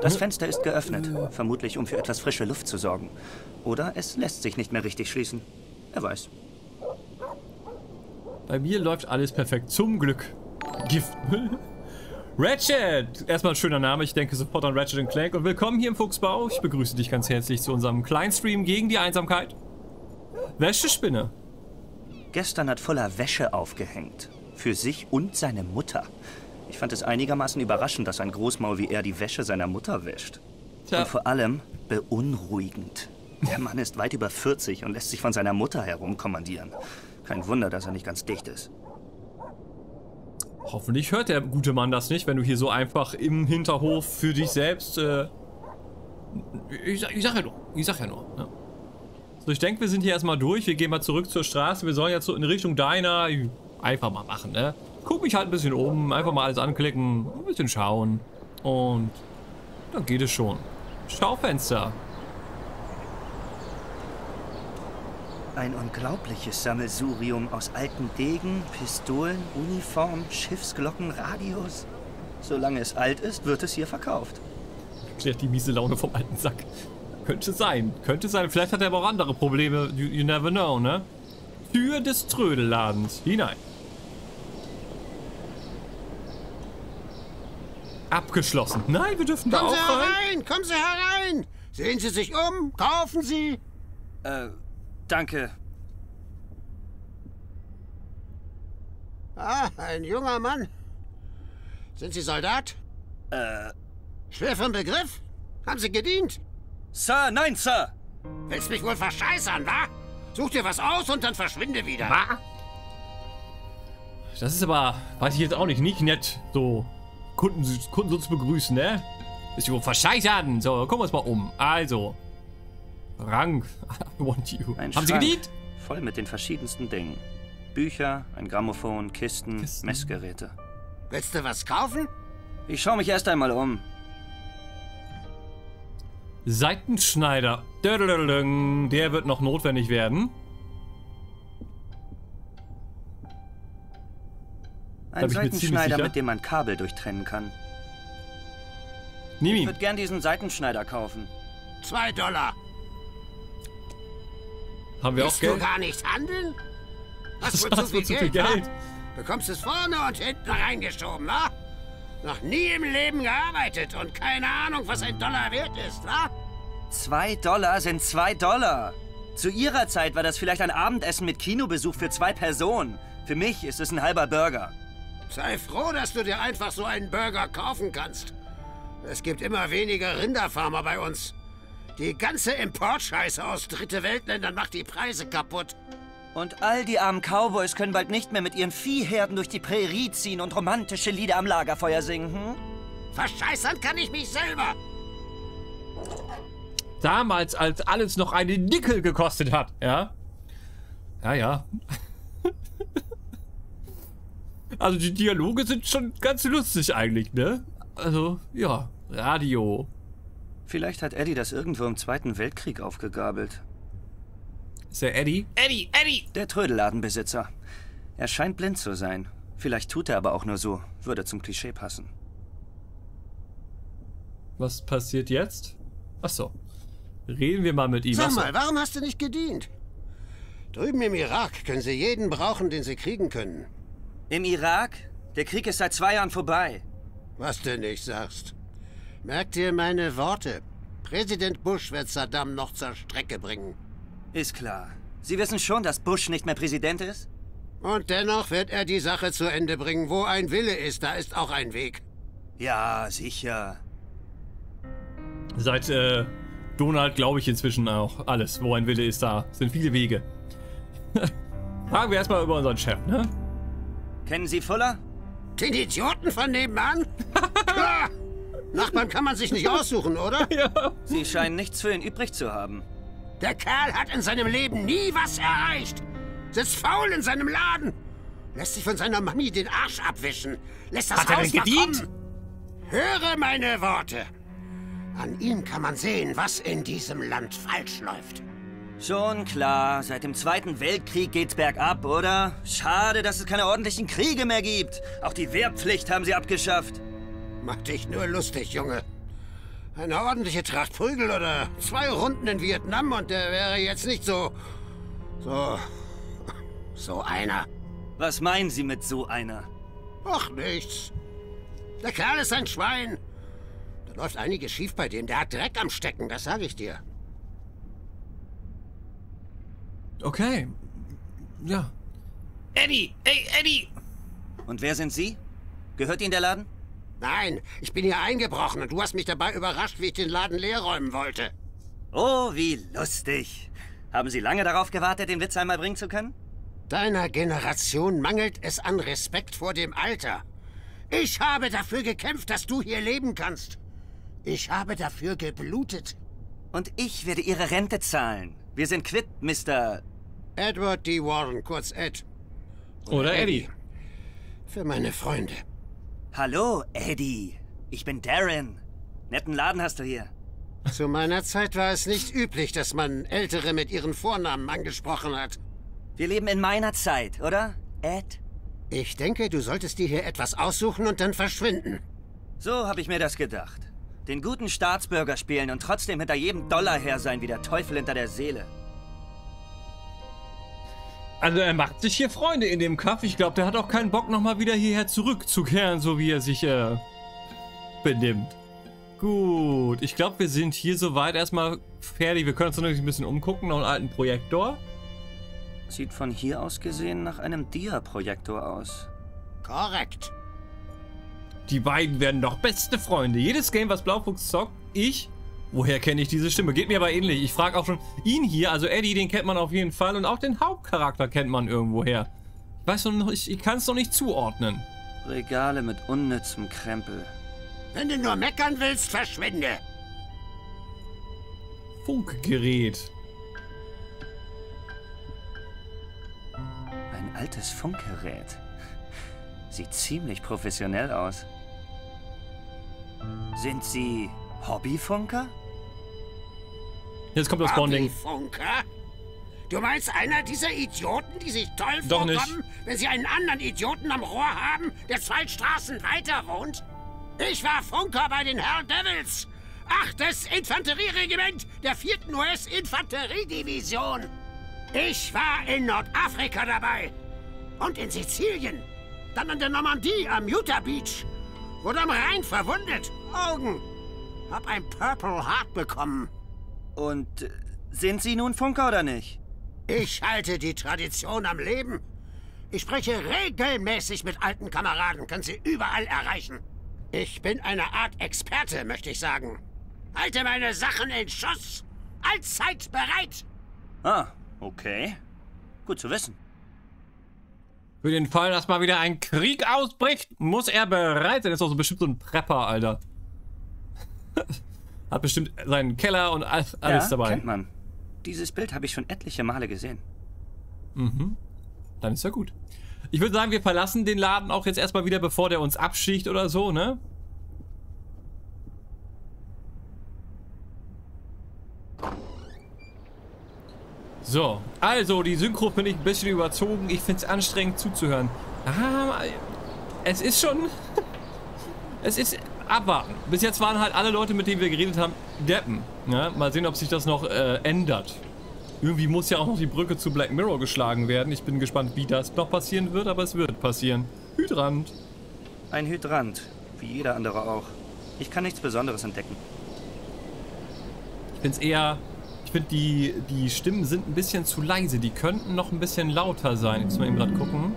Das Fenster ist geöffnet, vermutlich um für etwas frische Luft zu sorgen. Oder es lässt sich nicht mehr richtig schließen. Wer weiß. Bei mir läuft alles perfekt. Zum Glück. Giftmüll. Ratchet! Erstmal ein schöner Name, ich denke sofort an Ratchet Clank und willkommen hier im Fuchsbau. Ich begrüße dich ganz herzlich zu unserem Kleinstream gegen die Einsamkeit. Wäschespinne. Gestern hat Fuller Wäsche aufgehängt. Für sich und seine Mutter. Ich fand es einigermaßen überraschend, dass ein Großmaul wie er die Wäsche seiner Mutter wäscht. Tja. Und vor allem beunruhigend. Der Mann ist weit über 40 und lässt sich von seiner Mutter herumkommandieren. Kein Wunder, dass er nicht ganz dicht ist. Hoffentlich hört der gute Mann das nicht, wenn du hier so einfach im Hinterhof für dich selbst. Äh, ich, ich, sag ja nur, ich sag ja nur. Ne? So, ich denke, wir sind hier erstmal durch. Wir gehen mal zurück zur Straße. Wir sollen jetzt so in Richtung Diner einfach mal machen, ne? Guck mich halt ein bisschen um, einfach mal alles anklicken, ein bisschen schauen. Und dann geht es schon. Schaufenster. Ein unglaubliches Sammelsurium aus alten Degen, Pistolen, Uniformen, Schiffsglocken, Radios. Solange es alt ist, wird es hier verkauft. Erklärt die miese Laune vom alten Sack. Könnte sein, könnte sein. Vielleicht hat er aber auch andere Probleme. You, you never know, ne? Tür des Trödelladens. Hinein. Abgeschlossen. Nein, wir dürfen Kommen da auch Sie rein. herein! Kommen Sie herein! Sehen Sie sich um! Kaufen Sie! Äh, Danke. Ah, ein junger Mann. Sind Sie Soldat? Äh. Schwer vom Begriff? Haben Sie gedient? Sir, nein, Sir! Willst mich wohl verscheißern, wa? Such dir was aus und dann verschwinde wieder. Wa? Das ist aber, weiß ich jetzt auch nicht, nicht nett, so Kunden, Kunden so zu begrüßen, ne? Ist wohl verscheißern. So, gucken wir uns mal um. Also, Rang. I want you. Ein Haben Sie Schrank, gedient? Voll mit den verschiedensten Dingen. Bücher, ein Grammophon, Kisten, Kisten. Messgeräte. Willst du was kaufen? Ich schaue mich erst einmal um. Seitenschneider. Der wird noch notwendig werden. Ein Seitenschneider, mit dem man Kabel durchtrennen kann. Nimm Ich würde gern diesen Seitenschneider kaufen. Zwei Dollar. Haben wir auch Willst du Geld? gar nicht handeln? Hast Hast zu viel, Geld? Geld. Bekommst es vorne und hinten reingeschoben, wa? Noch nie im Leben gearbeitet und keine Ahnung, was ein Dollar wert ist, wa? Zwei Dollar sind zwei Dollar. Zu ihrer Zeit war das vielleicht ein Abendessen mit Kinobesuch für zwei Personen. Für mich ist es ein halber Burger. Sei froh, dass du dir einfach so einen Burger kaufen kannst. Es gibt immer weniger Rinderfarmer bei uns. Die ganze Importscheiße aus Dritte Weltländern macht die Preise kaputt. Und all die armen Cowboys können bald nicht mehr mit ihren Viehherden durch die Prärie ziehen und romantische Lieder am Lagerfeuer singen. Hm? Verscheißern kann ich mich selber. Damals, als alles noch einen Nickel gekostet hat, ja. Ja, ja. also die Dialoge sind schon ganz lustig eigentlich, ne? Also, ja, Radio. Vielleicht hat Eddie das irgendwo im Zweiten Weltkrieg aufgegabelt. Ist der Eddie? Eddie, Eddie! Der Trödelladenbesitzer. Er scheint blind zu sein. Vielleicht tut er aber auch nur so. Würde zum Klischee passen. Was passiert jetzt? Ach so. Reden wir mal mit ihm. Sag mal, warum hast du nicht gedient? Drüben im Irak können sie jeden brauchen, den sie kriegen können. Im Irak? Der Krieg ist seit zwei Jahren vorbei. Was du nicht sagst. Merk dir meine Worte. Präsident Bush wird Saddam noch zur Strecke bringen. Ist klar. Sie wissen schon, dass Bush nicht mehr Präsident ist? Und dennoch wird er die Sache zu Ende bringen. Wo ein Wille ist, da ist auch ein Weg. Ja, sicher. Seit äh, Donald glaube ich inzwischen auch alles. Wo ein Wille ist, da sind viele Wege. Fragen wir erstmal über unseren Chef, ne? Kennen Sie Fuller? Den Idioten von nebenan? Klar. Nachbarn kann man sich nicht aussuchen, oder? Ja. Sie scheinen nichts für ihn übrig zu haben. Der Kerl hat in seinem Leben nie was erreicht. Sitzt faul in seinem Laden. Lässt sich von seiner Mami den Arsch abwischen. Lässt das Hat er Haus denn gedient? Höre meine Worte. An ihm kann man sehen, was in diesem Land falsch läuft. Schon klar, seit dem Zweiten Weltkrieg geht's bergab, oder? Schade, dass es keine ordentlichen Kriege mehr gibt. Auch die Wehrpflicht haben sie abgeschafft. Mach dich nur lustig, Junge. Eine ordentliche Tracht Prügel oder zwei Runden in Vietnam und der wäre jetzt nicht so... so... so einer. Was meinen Sie mit so einer? Ach, nichts. Der Kerl ist ein Schwein. Da läuft einiges schief bei dem. Der hat Dreck am Stecken, das sage ich dir. Okay. Ja. Eddie! Ey, Eddie! Und wer sind Sie? Gehört Ihnen der Laden? Nein, ich bin hier eingebrochen und du hast mich dabei überrascht, wie ich den Laden leer räumen wollte. Oh, wie lustig. Haben Sie lange darauf gewartet, den Witz einmal bringen zu können? Deiner Generation mangelt es an Respekt vor dem Alter. Ich habe dafür gekämpft, dass du hier leben kannst. Ich habe dafür geblutet. Und ich werde Ihre Rente zahlen. Wir sind quitt, Mr. Edward D. Warren, kurz Ed. Oder Eddie. Für meine Freunde. Hallo, Eddie. Ich bin Darren. Netten Laden hast du hier. Zu meiner Zeit war es nicht üblich, dass man Ältere mit ihren Vornamen angesprochen hat. Wir leben in meiner Zeit, oder? Ed? Ich denke, du solltest dir hier etwas aussuchen und dann verschwinden. So habe ich mir das gedacht. Den guten Staatsbürger spielen und trotzdem hinter jedem Dollar her sein wie der Teufel hinter der Seele. Also er macht sich hier Freunde in dem Kaff. Ich glaube, der hat auch keinen Bock, nochmal wieder hierher zurückzukehren, so wie er sich äh, benimmt. Gut, ich glaube, wir sind hier soweit erstmal fertig. Wir können uns noch ein bisschen umgucken, noch einen alten Projektor. Sieht von hier aus gesehen nach einem Dia-Projektor aus. Korrekt. Die beiden werden doch beste Freunde. Jedes Game, was Blaufuchs zockt, ich. Woher kenne ich diese Stimme? Geht mir aber ähnlich. Ich frage auch schon ihn hier, also Eddie, den kennt man auf jeden Fall. Und auch den Hauptcharakter kennt man irgendwoher. Ich weiß noch, ich, ich kann es noch nicht zuordnen. Regale mit unnützem Krempel. Wenn du nur meckern willst, verschwinde. Funkgerät. Ein altes Funkgerät. Sieht ziemlich professionell aus. Sind Sie Hobbyfunker? Jetzt kommt das Bonding. Du meinst einer dieser Idioten, die sich toll Doch vorkommen, nicht. wenn sie einen anderen Idioten am Rohr haben, der zwei Straßen weiter wohnt? Ich war Funker bei den Hell Devils. Achtes Infanterieregiment der 4. US-Infanteriedivision. Ich war in Nordafrika dabei. Und in Sizilien. Dann an der Normandie am Utah Beach. Wurde am Rhein verwundet. Augen. Hab ein Purple Heart bekommen. Und äh, sind Sie nun Funker oder nicht? Ich halte die Tradition am Leben. Ich spreche regelmäßig mit alten Kameraden, kann sie überall erreichen. Ich bin eine Art Experte, möchte ich sagen. Halte meine Sachen in Schuss. Allzeit bereit. Ah, okay. Gut zu wissen. Für den Fall, dass mal wieder ein Krieg ausbricht, muss er bereit sein. Das ist doch so bestimmt so ein Prepper, Alter. Hat bestimmt seinen Keller und alles, ja, dabei. kennt man. Dieses Bild habe ich schon etliche Male gesehen. Dann ist ja gut. Ich würde sagen, wir verlassen den Laden auch jetzt erstmal wieder, bevor der uns absticht oder so, ne? So, also die Synchro finde ich ein bisschen überzogen. Ich finde es anstrengend zuzuhören. Ah, es ist schon... es ist abwarten. Bis jetzt waren halt alle Leute, mit denen wir geredet haben, Deppen. Ja, mal sehen, ob sich das noch äh, ändert. Irgendwie muss ja auch noch die Brücke zu Black Mirror geschlagen werden. Ich bin gespannt, wie das noch passieren wird, aber es wird passieren. Hydrant. Ein Hydrant, wie jeder andere auch. Ich kann nichts Besonderes entdecken. Ich finde es eher... Ich finde, die, die Stimmen sind ein bisschen zu leise. Die könnten noch ein bisschen lauter sein. Jetzt mal eben gerade gucken.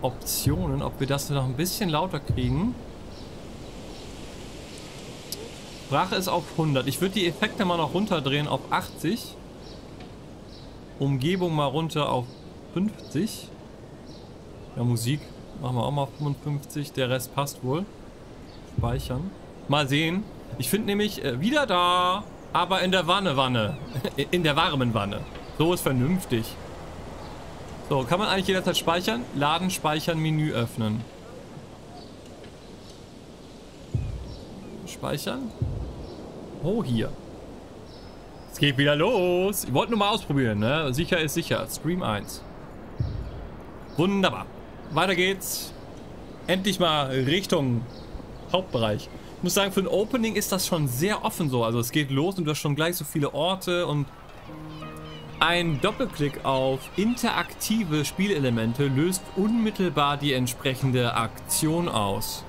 Optionen, ob wir das noch ein bisschen lauter kriegen. Sprache ist auf 100. Ich würde die Effekte mal noch runterdrehen auf 80. Umgebung mal runter auf 50. Ja, Musik machen wir auch mal auf 55. Der Rest passt wohl. Speichern. Mal sehen. Ich finde nämlich äh, wieder da, aber in der Wanne, Wanne. In der warmen Wanne. So ist vernünftig. So, kann man eigentlich jederzeit speichern? Laden, speichern, Menü öffnen. Speichern. Oh, hier. Es geht wieder los. Ich wollte nur mal ausprobieren, ne? Sicher ist sicher. Stream 1. Wunderbar. Weiter geht's. Endlich mal Richtung Hauptbereich. Ich muss sagen, für ein Opening ist das schon sehr offen so. Also es geht los und du hast schon gleich so viele Orte und ein Doppelklick auf interaktive Spielelemente löst unmittelbar die entsprechende Aktion aus.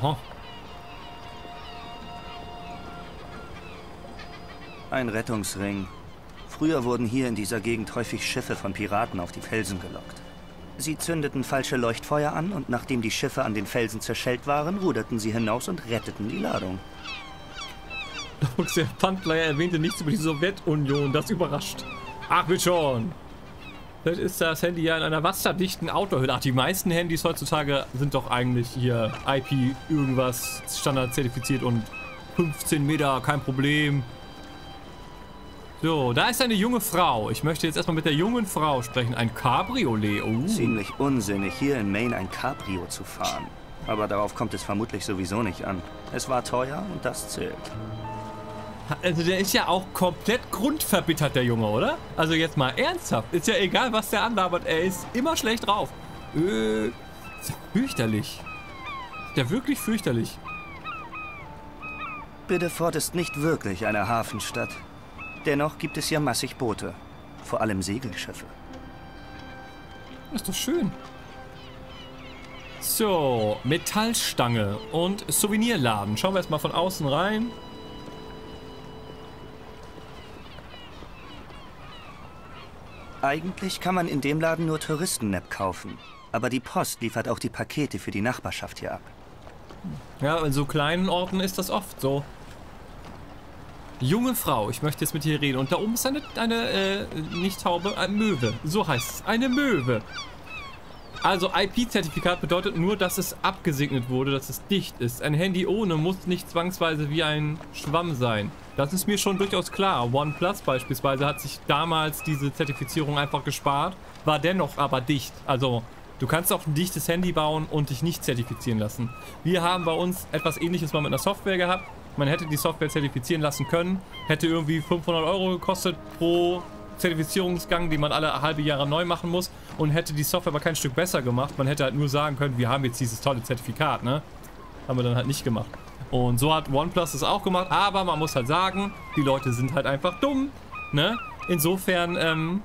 Aha. Ein Rettungsring. Früher wurden hier in dieser Gegend häufig Schiffe von Piraten auf die Felsen gelockt. Sie zündeten falsche Leuchtfeuer an und nachdem die Schiffe an den Felsen zerschellt waren, ruderten sie hinaus und retteten die Ladung. Der Pfandleier erwähnte nichts über die Sowjetunion. Das überrascht. Ach, wird schon. Vielleicht ist das Handy ja in einer wasserdichten Outdoor-Hülle. Ach, die meisten Handys heutzutage sind doch eigentlich hier IP irgendwas Standard zertifiziert und 15 Meter, kein Problem. So, da ist eine junge Frau. Ich möchte jetzt erstmal mit der jungen Frau sprechen. Ein Cabriolet. Oh. Ziemlich unsinnig, hier in Maine ein Cabrio zu fahren. Aber darauf kommt es vermutlich sowieso nicht an. Es war teuer und das zählt. Also der ist ja auch komplett grundverbittert, der Junge, oder? Also jetzt mal ernsthaft. Ist ja egal, was der anlabert. Er ist immer schlecht drauf. Äh, ist ja fürchterlich. Ist ja wirklich fürchterlich. Biddeford ist nicht wirklich eine Hafenstadt. Dennoch gibt es hier massig Boote. Vor allem Segelschiffe. Ist doch schön. So, Metallstange und Souvenirladen. Schauen wir erstmal von außen rein. Eigentlich kann man in dem Laden nur Touristennap kaufen. Aber die Post liefert auch die Pakete für die Nachbarschaft hier ab. Ja, in so kleinen Orten ist das oft so. Junge Frau, ich möchte jetzt mit dir reden. Und da oben ist eine, eine äh, nicht Taube, eine Möwe. So heißt es. Eine Möwe. Also IP-Zertifikat bedeutet nur, dass es abgesegnet wurde, dass es dicht ist. Ein Handy ohne muss nicht zwangsweise wie ein Schwamm sein. Das ist mir schon durchaus klar. OnePlus beispielsweise hat sich damals diese Zertifizierung einfach gespart, war dennoch aber dicht. Also du kannst auch ein dichtes Handy bauen und dich nicht zertifizieren lassen. Wir haben bei uns etwas ähnliches mal mit einer Software gehabt. Man hätte die Software zertifizieren lassen können, hätte irgendwie 500 Euro gekostet pro Zertifizierungsgang, den man alle halbe Jahre neu machen muss und hätte die Software aber kein Stück besser gemacht. Man hätte halt nur sagen können, wir haben jetzt dieses tolle Zertifikat, ne? Haben wir dann halt nicht gemacht. Und so hat OnePlus es auch gemacht, aber man muss halt sagen, die Leute sind halt einfach dumm, ne? Insofern, ähm,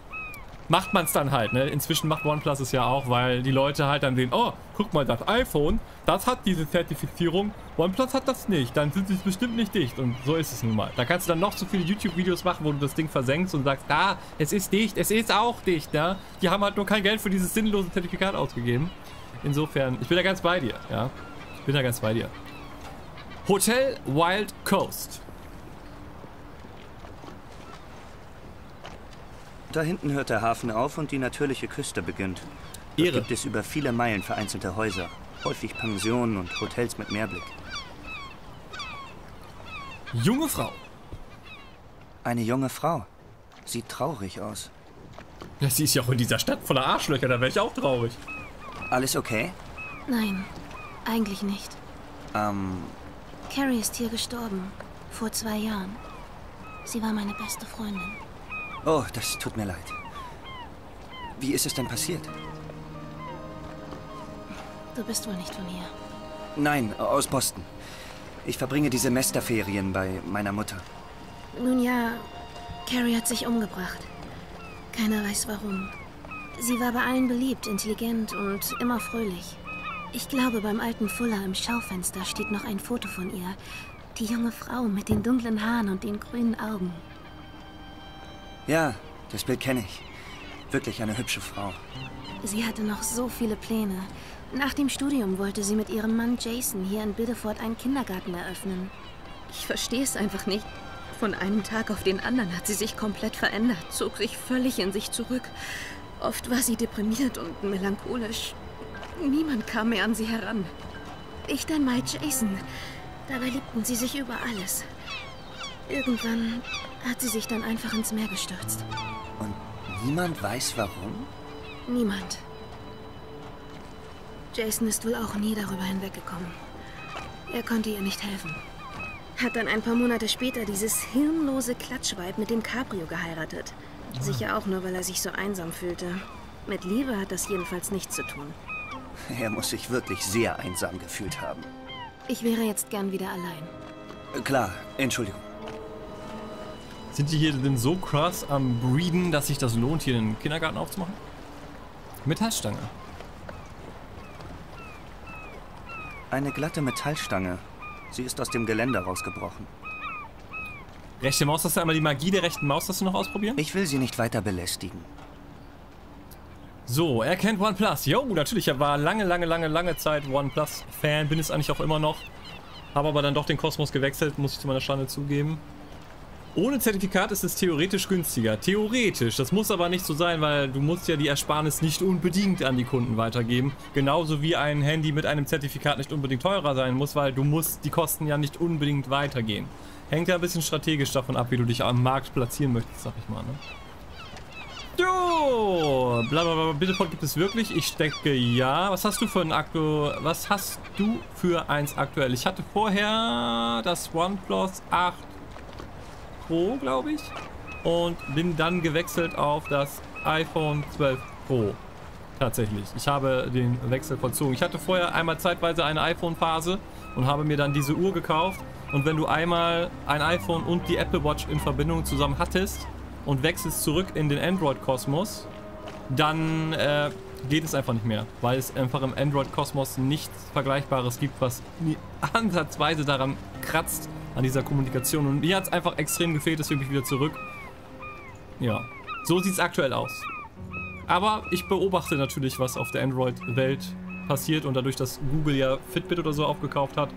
macht man es dann halt, ne? Inzwischen macht OnePlus es ja auch, weil die Leute halt dann sehen, oh, guck mal, das iPhone, das hat diese Zertifizierung, OnePlus hat das nicht, dann sind sie bestimmt nicht dicht und so ist es nun mal. Da kannst du dann noch so viele YouTube-Videos machen, wo du das Ding versenkst und sagst, ah, es ist dicht, es ist auch dicht, ne? Die haben halt nur kein Geld für dieses sinnlose Zertifikat ausgegeben. Insofern, ich bin da ganz bei dir, ja? Ich bin da ganz bei dir. Hotel Wild Coast. Da hinten hört der Hafen auf und die natürliche Küste beginnt. Dort gibt es über viele Meilen vereinzelte Häuser, häufig Pensionen und Hotels mit Meerblick. Junge Frau. Eine junge Frau. Sieht traurig aus. Ja, sie ist ja auch in dieser Stadt voller Arschlöcher, da wäre ich auch traurig. Alles okay? Nein, eigentlich nicht. Ähm, Carrie ist hier gestorben. Vor zwei Jahren. Sie war meine beste Freundin. Oh, das tut mir leid. Wie ist es denn passiert? Du bist wohl nicht von hier. Nein, aus Boston. Ich verbringe die Semesterferien bei meiner Mutter. Nun ja, Carrie hat sich umgebracht. Keiner weiß warum. Sie war bei allen beliebt, intelligent und immer fröhlich. Ich glaube, beim alten Fuller im Schaufenster steht noch ein Foto von ihr. Die junge Frau mit den dunklen Haaren und den grünen Augen. Ja, das Bild kenne ich. Wirklich eine hübsche Frau. Sie hatte noch so viele Pläne. Nach dem Studium wollte sie mit ihrem Mann Jason hier in Biddeford einen Kindergarten eröffnen. Ich verstehe es einfach nicht. Von einem Tag auf den anderen hat sie sich komplett verändert, zog sich völlig in sich zurück. Oft war sie deprimiert und melancholisch. Niemand kam mehr an sie heran. Ich dann mal Jason. Dabei liebten sie sich über alles. Irgendwann hat sie sich dann einfach ins Meer gestürzt. Und niemand weiß warum? Niemand. Jason ist wohl auch nie darüber hinweggekommen. Er konnte ihr nicht helfen. Hat dann ein paar Monate später dieses hirnlose Klatschweib mit dem Cabrio geheiratet. Sicher auch nur, weil er sich so einsam fühlte. Mit Liebe hat das jedenfalls nichts zu tun. Er muss sich wirklich sehr einsam gefühlt haben. Ich wäre jetzt gern wieder allein. Klar, Entschuldigung. Sind die hier denn so krass am Breeden, dass sich das lohnt, hier einen Kindergarten aufzumachen? Metallstange. Eine glatte Metallstange. Sie ist aus dem Geländer rausgebrochen. Rechte Maustaste, einmal die Magie der rechten Maustaste noch ausprobieren. Ich will Sie nicht weiter belästigen. So, er kennt OnePlus. Jo, natürlich, er war lange, lange, lange, lange Zeit OnePlus-Fan. Bin es eigentlich auch immer noch. Habe aber dann doch den Kosmos gewechselt, muss ich zu meiner Schande zugeben. Ohne Zertifikat ist es theoretisch günstiger. Theoretisch. Das muss aber nicht so sein, weil du musst ja die Ersparnis nicht unbedingt an die Kunden weitergeben. Genauso wie ein Handy mit einem Zertifikat nicht unbedingt teurer sein muss, weil du musst die Kosten ja nicht unbedingt weitergehen. Hängt ja ein bisschen strategisch davon ab, wie du dich am Markt platzieren möchtest, sag ich mal, ne? Jo, blablabla, Bitterport gibt es wirklich? Ich denke ja. Was hast du für ein Aktu... Was hast du für eins aktuell? Ich hatte vorher das OnePlus 8 Pro, glaube ich. Und bin dann gewechselt auf das iPhone 12 Pro. Tatsächlich. Ich habe den Wechsel vollzogen. Ich hatte vorher einmal zeitweise eine iPhone-Phase und habe mir dann diese Uhr gekauft. Und wenn du einmal ein iPhone und die Apple Watch in Verbindung zusammen hattest und wechselst zurück in den Android-Kosmos, dann äh, geht es einfach nicht mehr, weil es einfach im Android-Kosmos nichts Vergleichbares gibt, was ansatzweise daran kratzt, an dieser Kommunikation. Und mir hat es einfach extrem gefehlt, deswegen bin ich wieder zurück. Ja, so sieht es aktuell aus. Aber ich beobachte natürlich, was auf der Android-Welt passiert und dadurch, dass Google ja Fitbit oder so aufgekauft hat,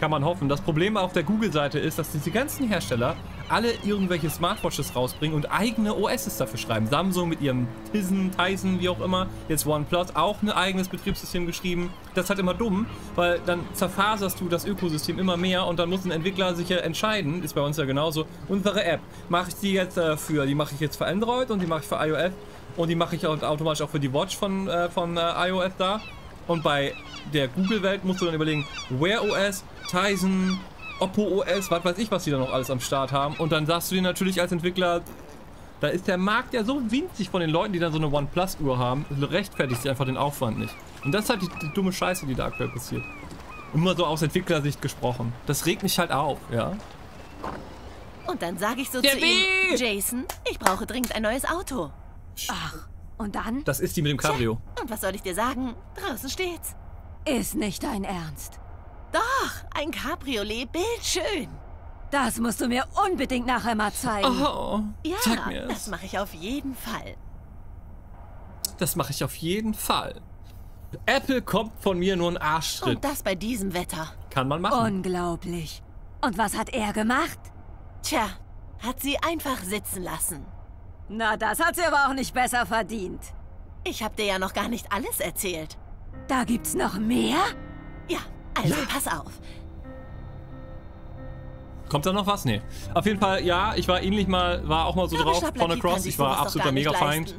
kann man hoffen. Das Problem auf der Google-Seite ist, dass diese ganzen Hersteller alle irgendwelche Smartwatches rausbringen und eigene OSs dafür schreiben. Samsung mit ihrem Tizen, Tyson, wie auch immer, jetzt OnePlus auch ein eigenes Betriebssystem geschrieben. Das ist halt immer dumm, weil dann zerfaserst du das Ökosystem immer mehr und dann muss ein Entwickler sich ja entscheiden, ist bei uns ja genauso, unsere App, mache ich die jetzt äh, für, die mache ich jetzt für Android und die mache ich für iOS und die mache ich automatisch auch für die Watch von, äh, von äh, iOS da. Und bei der Google-Welt musst du dann überlegen, Wear OS, Tizen, Oppo OS, was weiß ich, was die da noch alles am Start haben. Und dann sagst du dir natürlich als Entwickler, da ist der Markt ja so winzig von den Leuten, die dann so eine OnePlus-Uhr haben, rechtfertigt sich einfach den Aufwand nicht. Und das ist halt die, die dumme Scheiße, die da aktuell passiert. Immer so aus Entwicklersicht gesprochen. Das regt mich halt auf, ja. Und dann sage ich so Der zu B! ihm, Jason, ich brauche dringend ein neues Auto. Ach, und dann? Das ist die mit dem Cabrio. Und was soll ich dir sagen? Draußen steht's. Ist nicht dein Ernst. Doch, ein Cabriolet, bildschön. Das musst du mir unbedingt nachher mal zeigen. Oh, Ja, sag mir das mache ich auf jeden Fall. Das mache ich auf jeden Fall. Apple kommt von mir nur ein Arschschritt. Und das bei diesem Wetter. Kann man machen. Unglaublich. Und was hat er gemacht? Tja, hat sie einfach sitzen lassen. Na, das hat sie aber auch nicht besser verdient. Ich habe dir ja noch gar nicht alles erzählt. Da gibt's noch mehr? Ja, also pass auf. Kommt da noch was? Nee. Auf jeden Fall, ja, ich war ähnlich mal, war auch mal so drauf, Connor Cross. Ich war absoluter Mega-Feind.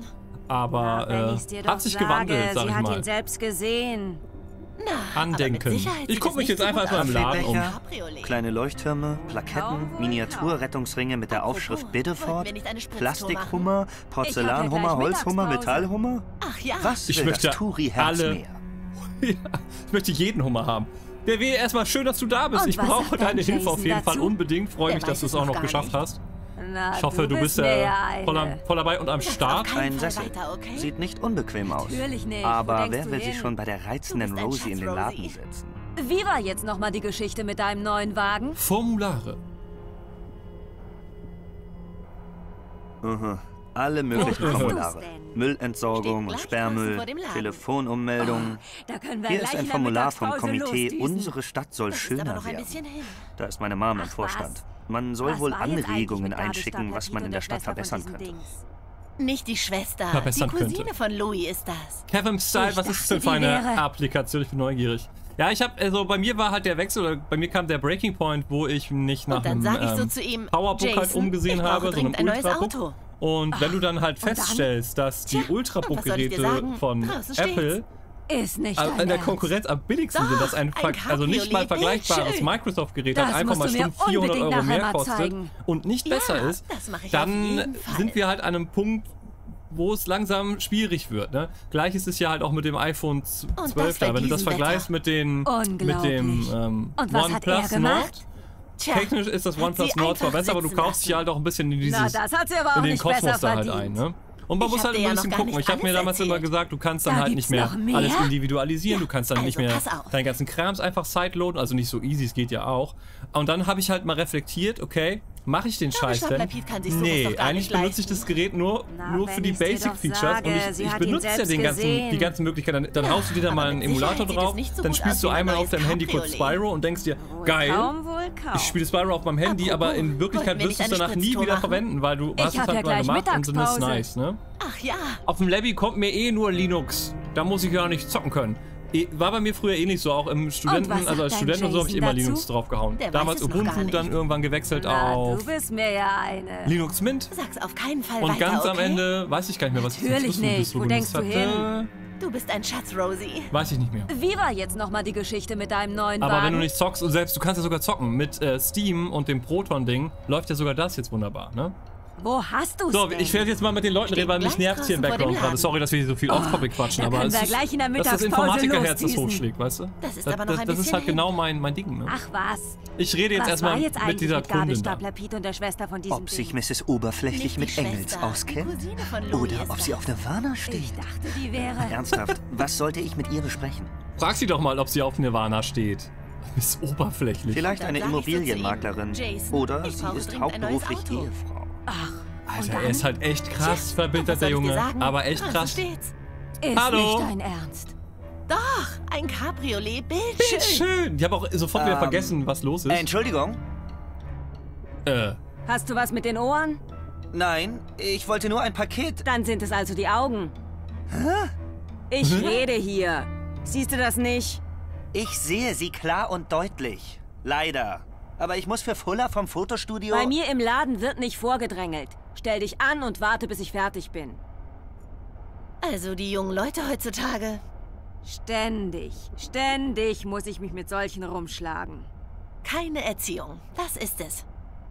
Aber Wenn äh, hat sich sage, gewandelt, sag Sie ich hat mal. ihn selbst gesehen. Na, Andenken. Ich guck mich jetzt so einfach erstmal im. Laden um. Kleine Leuchttürme, Plaketten, Miniaturrettungsringe mit der Aufschrift Biddeford, Plastikhummer, Porzellanhummer, ja Holzhummer. Metallhummer? Ach ja. Was Ich möchte alle-? Ja, ich möchte jeden Hummer haben. Der W, erstmal schön, dass du da bist. Und ich brauche deine dein Hilfe auf Jason jeden Fall dazu? unbedingt. Freue mich, dass du es auch noch geschafft nicht. hast. Na, Ich hoffe, du bist äh, ja voll, voll dabei und am Start. Ein Fall Sessel. weiter, okay? Sieht nicht unbequem aus. Natürlich nicht. Aber wer will hin? sich schon bei der reizenden bist Rosie in den Laden Rosie. setzen? Wie war jetzt nochmal die Geschichte mit deinem neuen Wagen? Formulare. Mhm. Alle möglichen Oh, oh. Formulare. Müllentsorgung und Sperrmüll, dem. Telefonummeldungen. Da können wir Hier ist ein Formular vom Komitee. Unsere Stadt soll Das schöner werden. Da ist meine Mom im Vorstand. Man soll Was wohl Anregungen einschicken, was man in der Stadt verbessern könnte. Dings? Nicht die Schwester. Die Verbessern Cousine könnte. von Louis ist das. Kevin Style, Ich was ist das denn für die eine wäre- Applikation? Ich bin neugierig. Ja, ich habe, also bei mir war halt der Wechsel, oder bei mir kam der Breaking Point, wo ich nicht nach einem ich so ähm, zu ihm, Powerbook halt Jason, umgesehen ich brauche habe, sondern ein neues. Auto. Und wenn du dann halt dann? feststellst, dass die Ultrabook-Geräte von. Apple äh, in der. Konkurrenz am billigsten sind, Doch, das ein, ein Ver- also nicht mal vergleichbares. Microsoft-Gerät hat einfach mal stumpf 400 unbedingt Euro mehr kostet zeigen. und nicht Ja, besser ist, dann sind wir halt an einem Punkt, wo es langsam schwierig wird. Ne? Gleiches ist ja halt auch mit dem iPhone z- Und 12 das bei da. Wenn du das vergleichst mit, den, mit dem ähm, OnePlus? Nord. Tja, Technisch ist das OnePlus Nord zwar besser, aber du kaufst dich halt auch ein bisschen in Na, dieses auch in den nicht Kosmos da halt ein, ne? Und man Ich muss halt ein ja bisschen gucken. nicht Ich habe mir damals immer erzählt. gesagt, du kannst dann Da halt nicht mehr, mehr? alles individualisieren, du kannst dann nicht also mehr pass auf. deinen ganzen Krams einfach sideloaden, also nicht so easy, es geht ja auch. Und dann habe ich halt mal reflektiert, okay, mache ich den Scheiß denn? Nee, eigentlich benutze ich das Gerät nur, Na, nur für die ich's dir Basic doch Features sage, und ich, ich benutze ja den ganzen, gesehen. die ganzen Möglichkeiten. Dann, dann haust du dir da mal einen Emulator drauf, so dann spielst du einmal auf deinem Handy kurz. Spyro und denkst dir, Wohl geil, kaum, wohl kaum. ich spiele Spyro auf meinem Handy, aber in Apropos, Wirklichkeit wirst du es danach nie wieder verwenden, weil du hast es halt ja mal gemacht und dann ist nice, ne? Ach ja. Auf dem Labby kommt mir eh nur Linux. Da muss ich ja nicht zocken können. Eh- War bei mir früher eh nicht so, auch im Studenten, also als Student und so habe ich immer dazu? Linux draufgehauen. Der Damals Ubuntu, dann irgendwann gewechselt Na, auf du bist mir ja eine. Linux Mint. Sag's auf keinen Fall Und weiter, ganz am okay? Ende weiß ich gar nicht mehr, was ich Natürlich zum Schluss nicht. Wo denkst du hatte. Du bist ein Schatz, Rosie. Weiß ich nicht mehr. Wie war jetzt nochmal die Geschichte mit deinem neuen Aber Wagen? wenn du nicht zockst und selbst, du kannst ja sogar zocken. Mit äh, Steam und dem Proton-Ding läuft ja sogar das jetzt wunderbar, ne? Wo hast du's So, denn? ich werde jetzt mal mit den Leuten reden, weil mich nervt hier im Background gerade. Sorry, dass wir hier so viel Off-Topic quatschen, da aber es ist, gleich in der das ist das Informatikerherz, das hochschlägt, weißt du? Das ist das, aber noch ein das ist halt hin. genau mein, mein Ding, ne? Ach was. Ich rede jetzt was war erstmal jetzt mit eigentlich dieser mit Kundin da. Gabelstapler Pete und der Schwester von diesem Ob sich? Mrs. Oberflächlich mit Engels auskennt? Oder ob sie das. auf Nirvana steht? Ich dachte, die wäre... Ernsthaft, was sollte ich mit ihr besprechen? Frag sie doch mal, ob sie auf Nirvana steht. Ist oberflächlich. Vielleicht eine Immobilienmaklerin. Oder sie ist hauptberuflich Auto. Ehefrau. Alter, er ist halt echt krass Tja, verbittert, der Junge. Aber echt Draußen krass. steht's. Ist Hallo? nicht dein Ernst. Doch, ein Cabriolet, bildschön. Schön. Ich habe auch sofort wieder Ähm, vergessen, was los ist. Entschuldigung? Äh, Hast du was mit den Ohren? Nein, ich wollte nur ein Paket. Dann sind es also die Augen. Ich rede hier. Siehst du das nicht? Ich sehe sie klar und deutlich. Leider. Aber ich muss für Fuller vom Fotostudio... Bei mir im Laden wird nicht vorgedrängelt. Stell dich an und warte, bis ich fertig bin. Also die jungen Leute heutzutage. Ständig, ständig muss ich mich mit solchen rumschlagen. Keine Erziehung. Das ist es.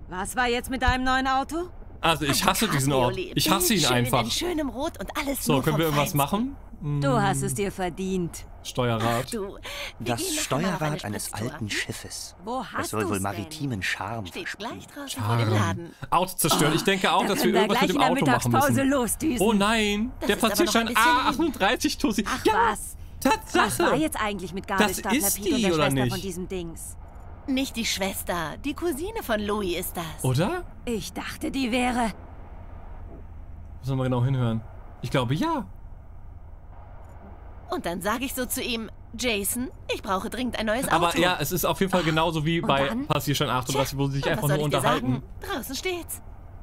Was war jetzt mit deinem neuen Auto? also ich Ein hasse diesen Ort. Ich hasse ihn einfach. In schönem Rot und alles So, nur können wir irgendwas machen? Hm, Du hast es dir verdient. Steuerrad. Du, Das Steuerrad eines alten Schiffes. Wo Das soll wohl maritimen Charme Laden. Auto zerstören. Ich denke auch, Da dass wir irgendwas mit dem Auto machen müssen. losdüsen. Oh nein, Das der ist Passierschein noch ein bisschen A38 Tussi. Ach ja, was. Was war Tatsache. jetzt eigentlich mit Das Gabelstapler ist Pete und die, der oder Schwester nicht? von diesem Dings? Nicht die Schwester, die Cousine von Louis ist das. Oder? Ich dachte, die wäre... Müssen wir mal genau hinhören. Ich glaube ja. Und dann sage ich so zu ihm, Jason, ich brauche dringend ein neues Auto. Aber ja, es ist auf jeden Fall genauso wie Und bei dann? Passierschein 38, wo sie sich Und einfach was nur unterhalten. sagen? Draußen steht's.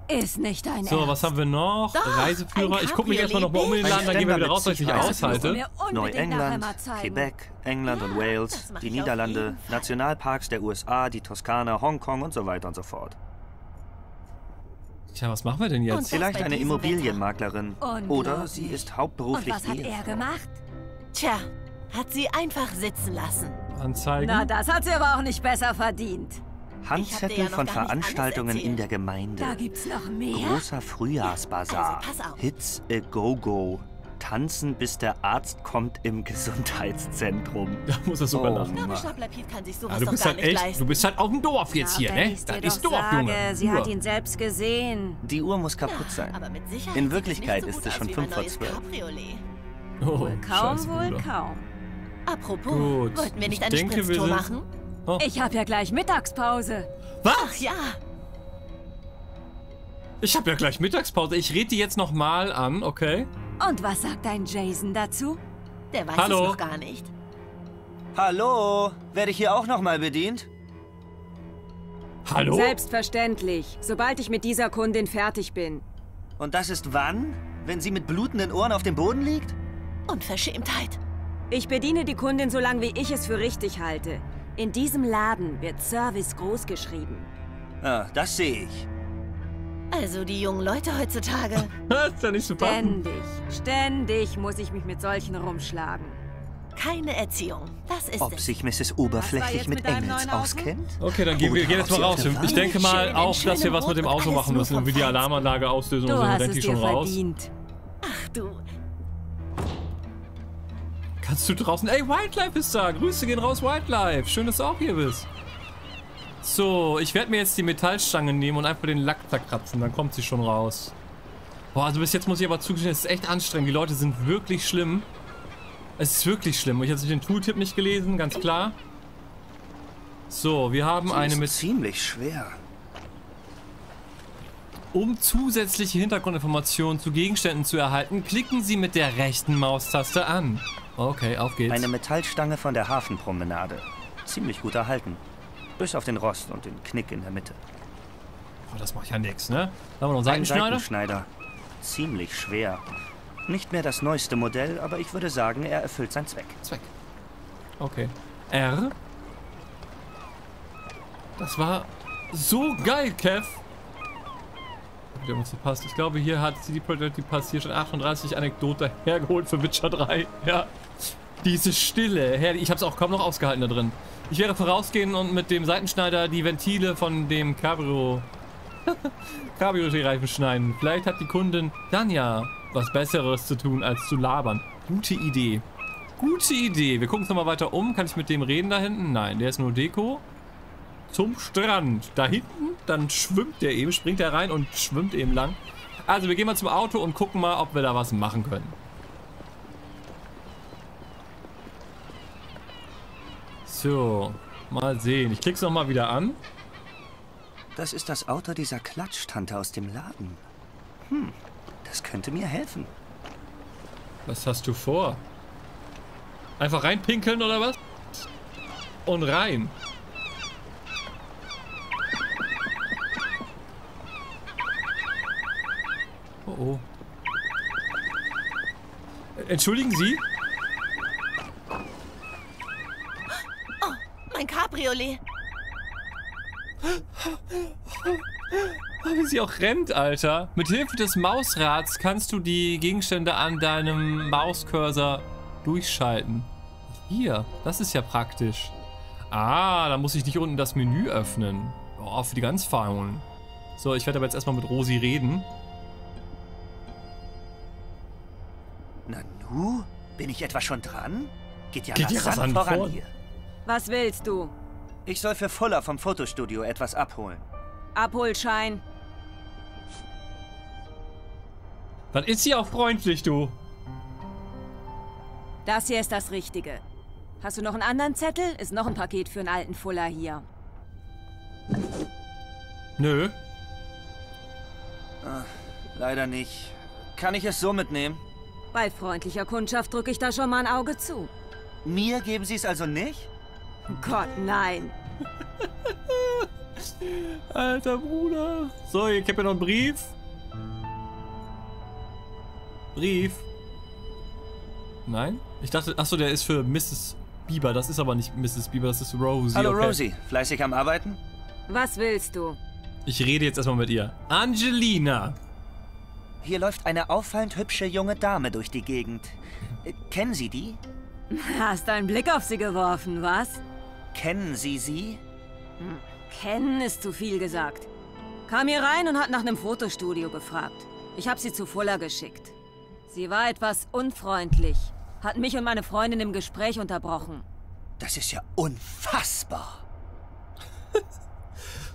Ist nicht dein So, Ernst. was haben wir noch? Doch, Reiseführer. Ich gucke mich erstmal nochmal um in den Laden, dann gehen wir wieder raus, weil ich nicht aushalte. Neuengland. Quebec, England und Ja, Wales, das mach die Niederlande. Nationalparks der USA, die Toskana, Hongkong und so weiter und so fort. Tja, was machen wir denn jetzt? Und- Vielleicht eine Immobilienmaklerin. Oder sie ist Und hauptberuflich was hat er Ehefrau. gemacht? Tja, hat sie einfach sitzen lassen. Anzeigen. Na, das hat sie aber auch nicht besser verdient. Handzettel ja noch von Veranstaltungen in der Gemeinde. Da gibt's noch mehr. Großer Frühjahrsbasar. Also, pass auf. Hits a go-go. Tanzen, bis der Arzt kommt im Gesundheitszentrum. Da muss er sogar Oh, kann sich Ah, sowas du doch bist gar halt nicht echt, du bist halt auf dem Dorf jetzt hier, wenn ne? Das ist Dorf, sage, Junge. Sie Uhr. hat ihn selbst gesehen. Die Uhr muss kaputt sein. Aber mit Sicherheit In Wirklichkeit ist es schon aus wie mein fünf vor neues zwölf. Cabriolet. Oh, Wohl kaum, scheiße, wohl kaum. Apropos, Gut. wollten wir nicht Ich eine denke, Spritztour machen? Ich habe ja gleich Mittagspause. Was? Ach ja, Ich habe ja gleich Mittagspause. Ich rede die jetzt nochmal an, okay? Und was sagt dein Jason dazu? der weiß Hallo? es noch gar nicht. Hallo? Werde ich hier auch nochmal bedient? Hallo? Selbstverständlich, sobald ich mit dieser Kundin fertig bin. Und das ist wann? Wenn sie mit blutenden Ohren auf dem Boden liegt? Unverschämtheit. Ich bediene die Kundin so lange, wie ich es für richtig halte. In diesem Laden wird Service großgeschrieben. Ah, das sehe ich. Also die jungen Leute heutzutage. Das ist ja nicht so passend. Ständig, ständig muss ich mich mit solchen rumschlagen. Keine Erziehung. Das ist Ob es. sich Mrs. Oberflächlich mit Engels neuen Auto? auskennt? Okay, dann gehen wir gehen jetzt mal raus. Ich denke mal auch, dass wir was mit dem Auto machen müssen. Irgendwie die Alarmanlage auslösen Du und so. Denke es ich dir schon raus. verdient. Ach du. Kannst du draußen... Ey, Wildlife ist da. Grüße gehen raus, Wildlife. Schön, dass du auch hier bist. So, ich werde mir jetzt die Metallstange nehmen und einfach den Lack zerkratzen. Dann kommt sie schon raus. Boah, also bis jetzt muss ich aber zugestehen, es ist echt anstrengend. Die Leute sind wirklich schlimm. Es ist wirklich schlimm. Ich habe den Tooltip nicht gelesen, ganz klar. So, wir haben Sie eine ist mit... ziemlich schwer. Um zusätzliche Hintergrundinformationen zu Gegenständen zu erhalten, klicken Sie mit der rechten Maustaste an. Okay, auf geht's. Eine Metallstange von der Hafenpromenade. Ziemlich gut erhalten. Bis auf den Rost und den Knick in der Mitte. Oh, das macht ja nichts, ne? Da haben wir noch einen Ein Seitenschneider. Seitenschneider. Ziemlich schwer. Nicht mehr das neueste Modell, aber ich würde sagen, er erfüllt seinen Zweck. Zweck. Okay. R. Das war so geil, Kev. Haben uns verpasst. Ich glaube, hier hat CD Projekt Pass hier schon 38 Anekdote hergeholt für Witcher 3. Ja. Diese Stille. Ich habe es auch kaum noch ausgehalten da drin. Ich werde vorausgehen und mit dem Seitenschneider die Ventile von dem Cabrio Cabrio-Reifen schneiden. Vielleicht hat die Kundin dann ja was Besseres zu tun, als zu labern. Gute Idee. Gute Idee. Wir gucken uns nochmal weiter um. Kann ich mit dem reden da hinten? Nein, der ist nur Deko. Zum Strand. Da hinten, dann schwimmt der eben, springt er rein und schwimmt eben lang. Also wir gehen mal zum Auto und gucken mal, ob wir da was machen können. So, mal sehen. Ich klick's nochmal wieder an. Das ist das Auto dieser Klatschtante aus dem Laden. Hm, das könnte mir helfen. Was hast du vor? Einfach reinpinkeln oder was? Und rein. Oh oh. Entschuldigen Sie? Mein Cabriolet. Wie sie auch rennt, Alter. Mit Hilfe des Mausrads kannst du die Gegenstände an deinem Mauscursor durchschalten. Hier, das ist ja praktisch. Ah, da muss ich nicht unten das Menü öffnen. Oh, für die ganz Faulen. So, ich werde aber jetzt erstmal mit Rosi reden. Nanu? Bin ich etwa schon dran? Geht ja Geht ja rasant rasant voran voran. hier. Was willst du? Ich soll für Fuller vom Fotostudio etwas abholen. Abholschein. Dann ist sie auch freundlich, du. Das hier ist das Richtige. Hast du noch einen anderen Zettel? Ist noch ein Paket für einen alten Fuller hier. Nö. Leider nicht. Kann ich es so mitnehmen? Bei freundlicher Kundschaft drücke ich da schon mal ein Auge zu. Mir geben Sie es also nicht? Gott, nein. Alter Bruder. So, ich habe hier noch einen Brief. Brief. Nein? Ich dachte, achso, der ist für Mrs. Bieber. Das ist aber nicht Mrs. Bieber, das ist Rosie. Hallo okay. Rosie, fleißig am Arbeiten? Was willst du? Ich rede jetzt erstmal mit ihr. Angelina. Hier läuft eine auffallend hübsche junge Dame durch die Gegend. Äh, kennen Sie die? Hast einen Blick auf sie geworfen, was? Kennen Sie sie? Kennen ist zu viel gesagt. Kam hier rein und hat nach einem Fotostudio gefragt. Ich habe sie zu Fuller geschickt. Sie war etwas unfreundlich, hat mich und meine Freundin im Gespräch unterbrochen. Das ist ja unfassbar.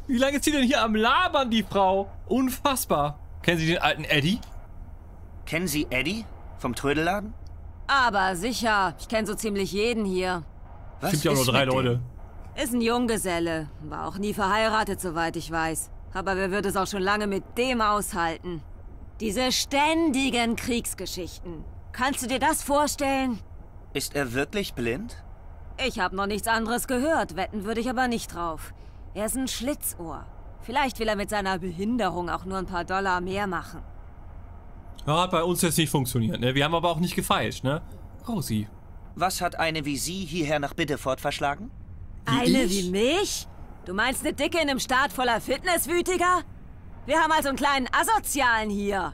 Wie lange ist sie denn hier am Labern, die Frau? Unfassbar. Kennen Sie den alten Eddie? Kennen Sie Eddie vom Trödelladen? Aber sicher, ich kenne so ziemlich jeden hier. Was Gibt ja auch nur ist drei mit dem? Leute. Ist ein Junggeselle, war auch nie verheiratet, soweit ich weiß. Aber wer wird es auch schon lange mit dem aushalten? Diese ständigen Kriegsgeschichten. Kannst du dir das vorstellen? Ist er wirklich blind? Ich habe noch nichts anderes gehört, wetten würde ich aber nicht drauf. Er ist ein Schlitzohr. Vielleicht will er mit seiner Behinderung auch nur ein paar Dollar mehr machen. Ja, hat bei uns jetzt nicht funktioniert, ne? Wir haben aber auch nicht gefeilscht, ne? Rosi. Was hat eine wie Sie hierher nach Biddeford verschlagen? Eine ich? wie mich? Du meinst eine Dicke in einem Staat voller Fitnesswütiger? Wir haben also einen kleinen Asozialen hier.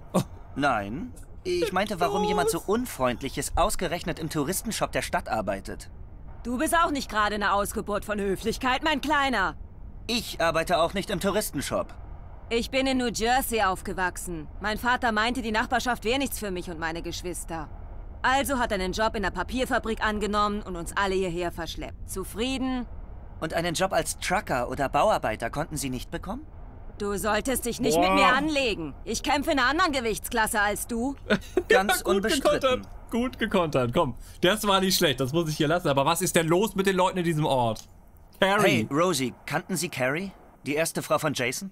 Nein. Ich meinte, warum jemand so unfreundlich ist, ausgerechnet im Touristenshop der Stadt arbeitet. Du bist auch nicht gerade eine Ausgeburt von Höflichkeit, mein Kleiner. Ich arbeite auch nicht im Touristenshop. Ich bin in New Jersey aufgewachsen. Mein Vater meinte, die Nachbarschaft wäre nichts für mich und meine Geschwister. Also hat er einen Job in der Papierfabrik angenommen und uns alle hierher verschleppt. Zufrieden? Und einen Job als Trucker oder Bauarbeiter konnten Sie nicht bekommen? Du solltest dich nicht Boah. mit mir anlegen. Ich kämpfe in einer anderen Gewichtsklasse als du. Ganz gut unbestritten. gekontert. Gut gekontert. Komm, das war nicht schlecht. Das muss ich hier lassen. Aber was ist denn los mit den Leuten in diesem Ort? Carrie. Hey, Rosie, kannten Sie Carrie? Die erste Frau von Jason?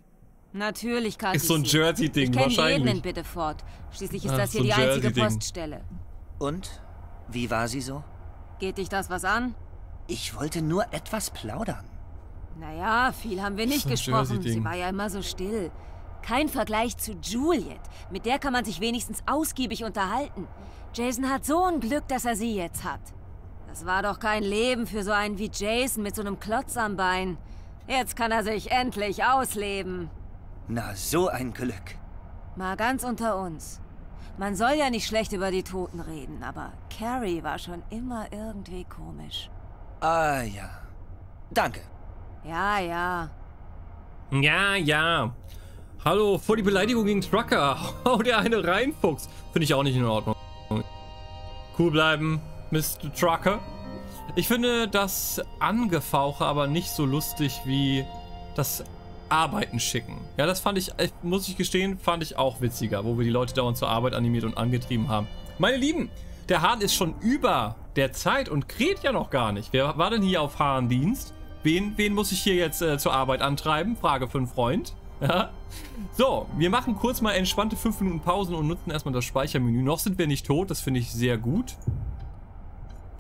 Natürlich kann Ist so ein ich sie. Jersey-Ding, Ich kenne jeden wahrscheinlich. in Biddeford. Schließlich ist Ach, das hier so ein die einzige Jersey-Ding. Poststelle. Und? Wie war sie so? Geht dich das was an? Ich wollte nur etwas plaudern. Naja, viel haben wir nicht So gesprochen. Sie war ja immer so still. Kein Vergleich zu Juliet. Mit der kann man sich wenigstens ausgiebig unterhalten. Jason hat so ein Glück, dass er sie jetzt hat. Das war doch kein Leben für so einen wie Jason mit so einem Klotz am Bein. Jetzt kann er sich endlich ausleben. Na, so ein Glück. Mal ganz unter uns. Man soll ja nicht schlecht über die Toten reden, aber Carrie war schon immer irgendwie komisch. Ah ja. Danke. Ja, ja. Ja, ja. Hallo, vor die Beleidigung gegen Trucker. Hau der eine Reinfuchs. Finde ich auch nicht in Ordnung. Cool bleiben, Mr. Trucker. Ich finde das Angefauche aber nicht so lustig wie das Arbeiten schicken. Ja, das fand ich, muss ich gestehen, fand ich auch witziger, wo wir die Leute dauernd zur Arbeit animiert und angetrieben haben. Meine Lieben, der Hahn ist schon über der Zeit und kräht ja noch gar nicht. Wer war denn hier auf Hahndienst? Wen, wen muss ich hier jetzt äh, zur Arbeit antreiben? Frage für einen Freund. Ja. So, wir machen kurz mal entspannte 5 Minuten Pausen und nutzen erstmal das Speichermenü. Noch sind wir nicht tot, das finde ich sehr gut.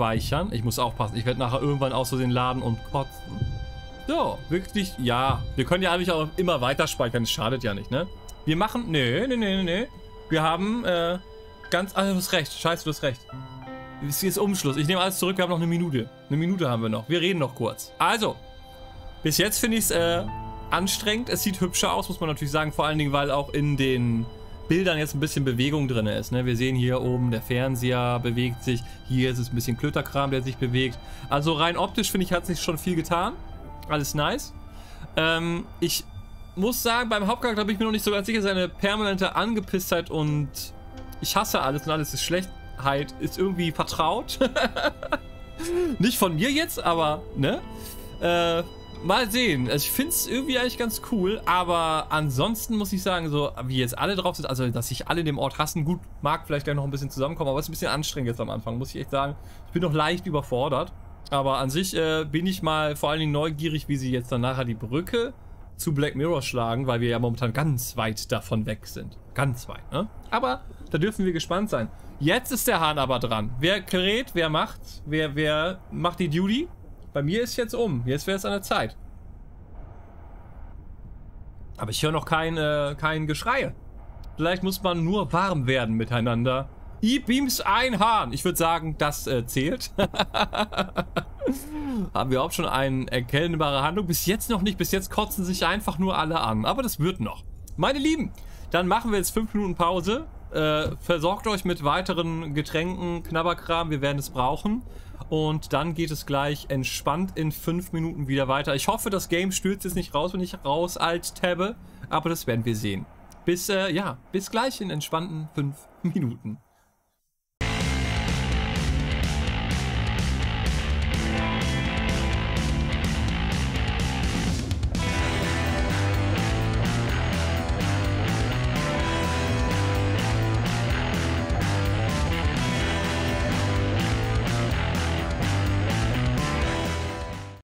Speichern. Ich muss aufpassen, ich werde nachher irgendwann aus Versehen laden und kotzen. So, wirklich, ja. Wir können ja eigentlich auch immer weiter speichern, das schadet ja nicht, ne? Wir machen, nee, nee, nee, nee. Wir haben, äh, ganz, ah, du hast recht, scheiße, du hast recht. Es ist Umschluss. Ich nehme alles zurück, wir haben noch eine Minute. Eine Minute haben wir noch. Wir reden noch kurz. Also, bis jetzt finde ich es äh, anstrengend. Es sieht hübscher aus, muss man natürlich sagen. Vor allen Dingen, weil auch in den Bildern jetzt ein bisschen Bewegung drin ist. Ne? Wir sehen hier oben, der Fernseher bewegt sich. Hier ist es ein bisschen Klöterkram, der sich bewegt. Also rein optisch, finde ich, hat sich schon viel getan. Alles nice. Ähm, ich muss sagen, beim Hauptcharakter bin ich mir noch nicht so ganz sicher. Seine permanente Angepisstheit und ich hasse alles und alles ist Schlechtheit ist irgendwie vertraut. nicht von mir jetzt, aber, ne? Äh, mal sehen. Also ich finde es irgendwie eigentlich ganz cool, aber ansonsten muss ich sagen, so wie jetzt alle drauf sind, also dass sich alle in dem Ort hassen, gut, mag vielleicht gleich noch ein bisschen zusammenkommen, aber es ist ein bisschen anstrengend jetzt am Anfang, muss ich echt sagen. Ich bin noch leicht überfordert, aber an sich äh, bin ich mal vor allen Dingen neugierig, wie sie jetzt dann nachher die Brücke zu Black Mirror schlagen, weil wir ja momentan ganz weit davon weg sind. Ganz weit, ne? Aber da dürfen wir gespannt sein. Jetzt ist der Hahn aber dran. Wer kräht, wer macht, wer, wer macht die Duty? Bei mir ist jetzt um. Jetzt wäre es an der Zeit. Aber ich höre noch kein, äh, kein Geschrei. Vielleicht muss man nur warm werden miteinander. E-Beams ein Hahn. Ich würde sagen, das äh, zählt. Haben wir auch schon eine erkennbare Handlung? Bis jetzt noch nicht. Bis jetzt kotzen sich einfach nur alle an. Aber das wird noch. Meine Lieben, dann machen wir jetzt 5 Minuten Pause. Äh, versorgt euch mit weiteren Getränken, Knabberkram. Wir werden es brauchen. Und dann geht es gleich entspannt in 5 Minuten wieder weiter. Ich hoffe, das Game stürzt jetzt nicht raus, wenn ich raus alt tabbe. Aber das werden wir sehen. Bis, äh, ja, bis gleich in entspannten 5 Minuten.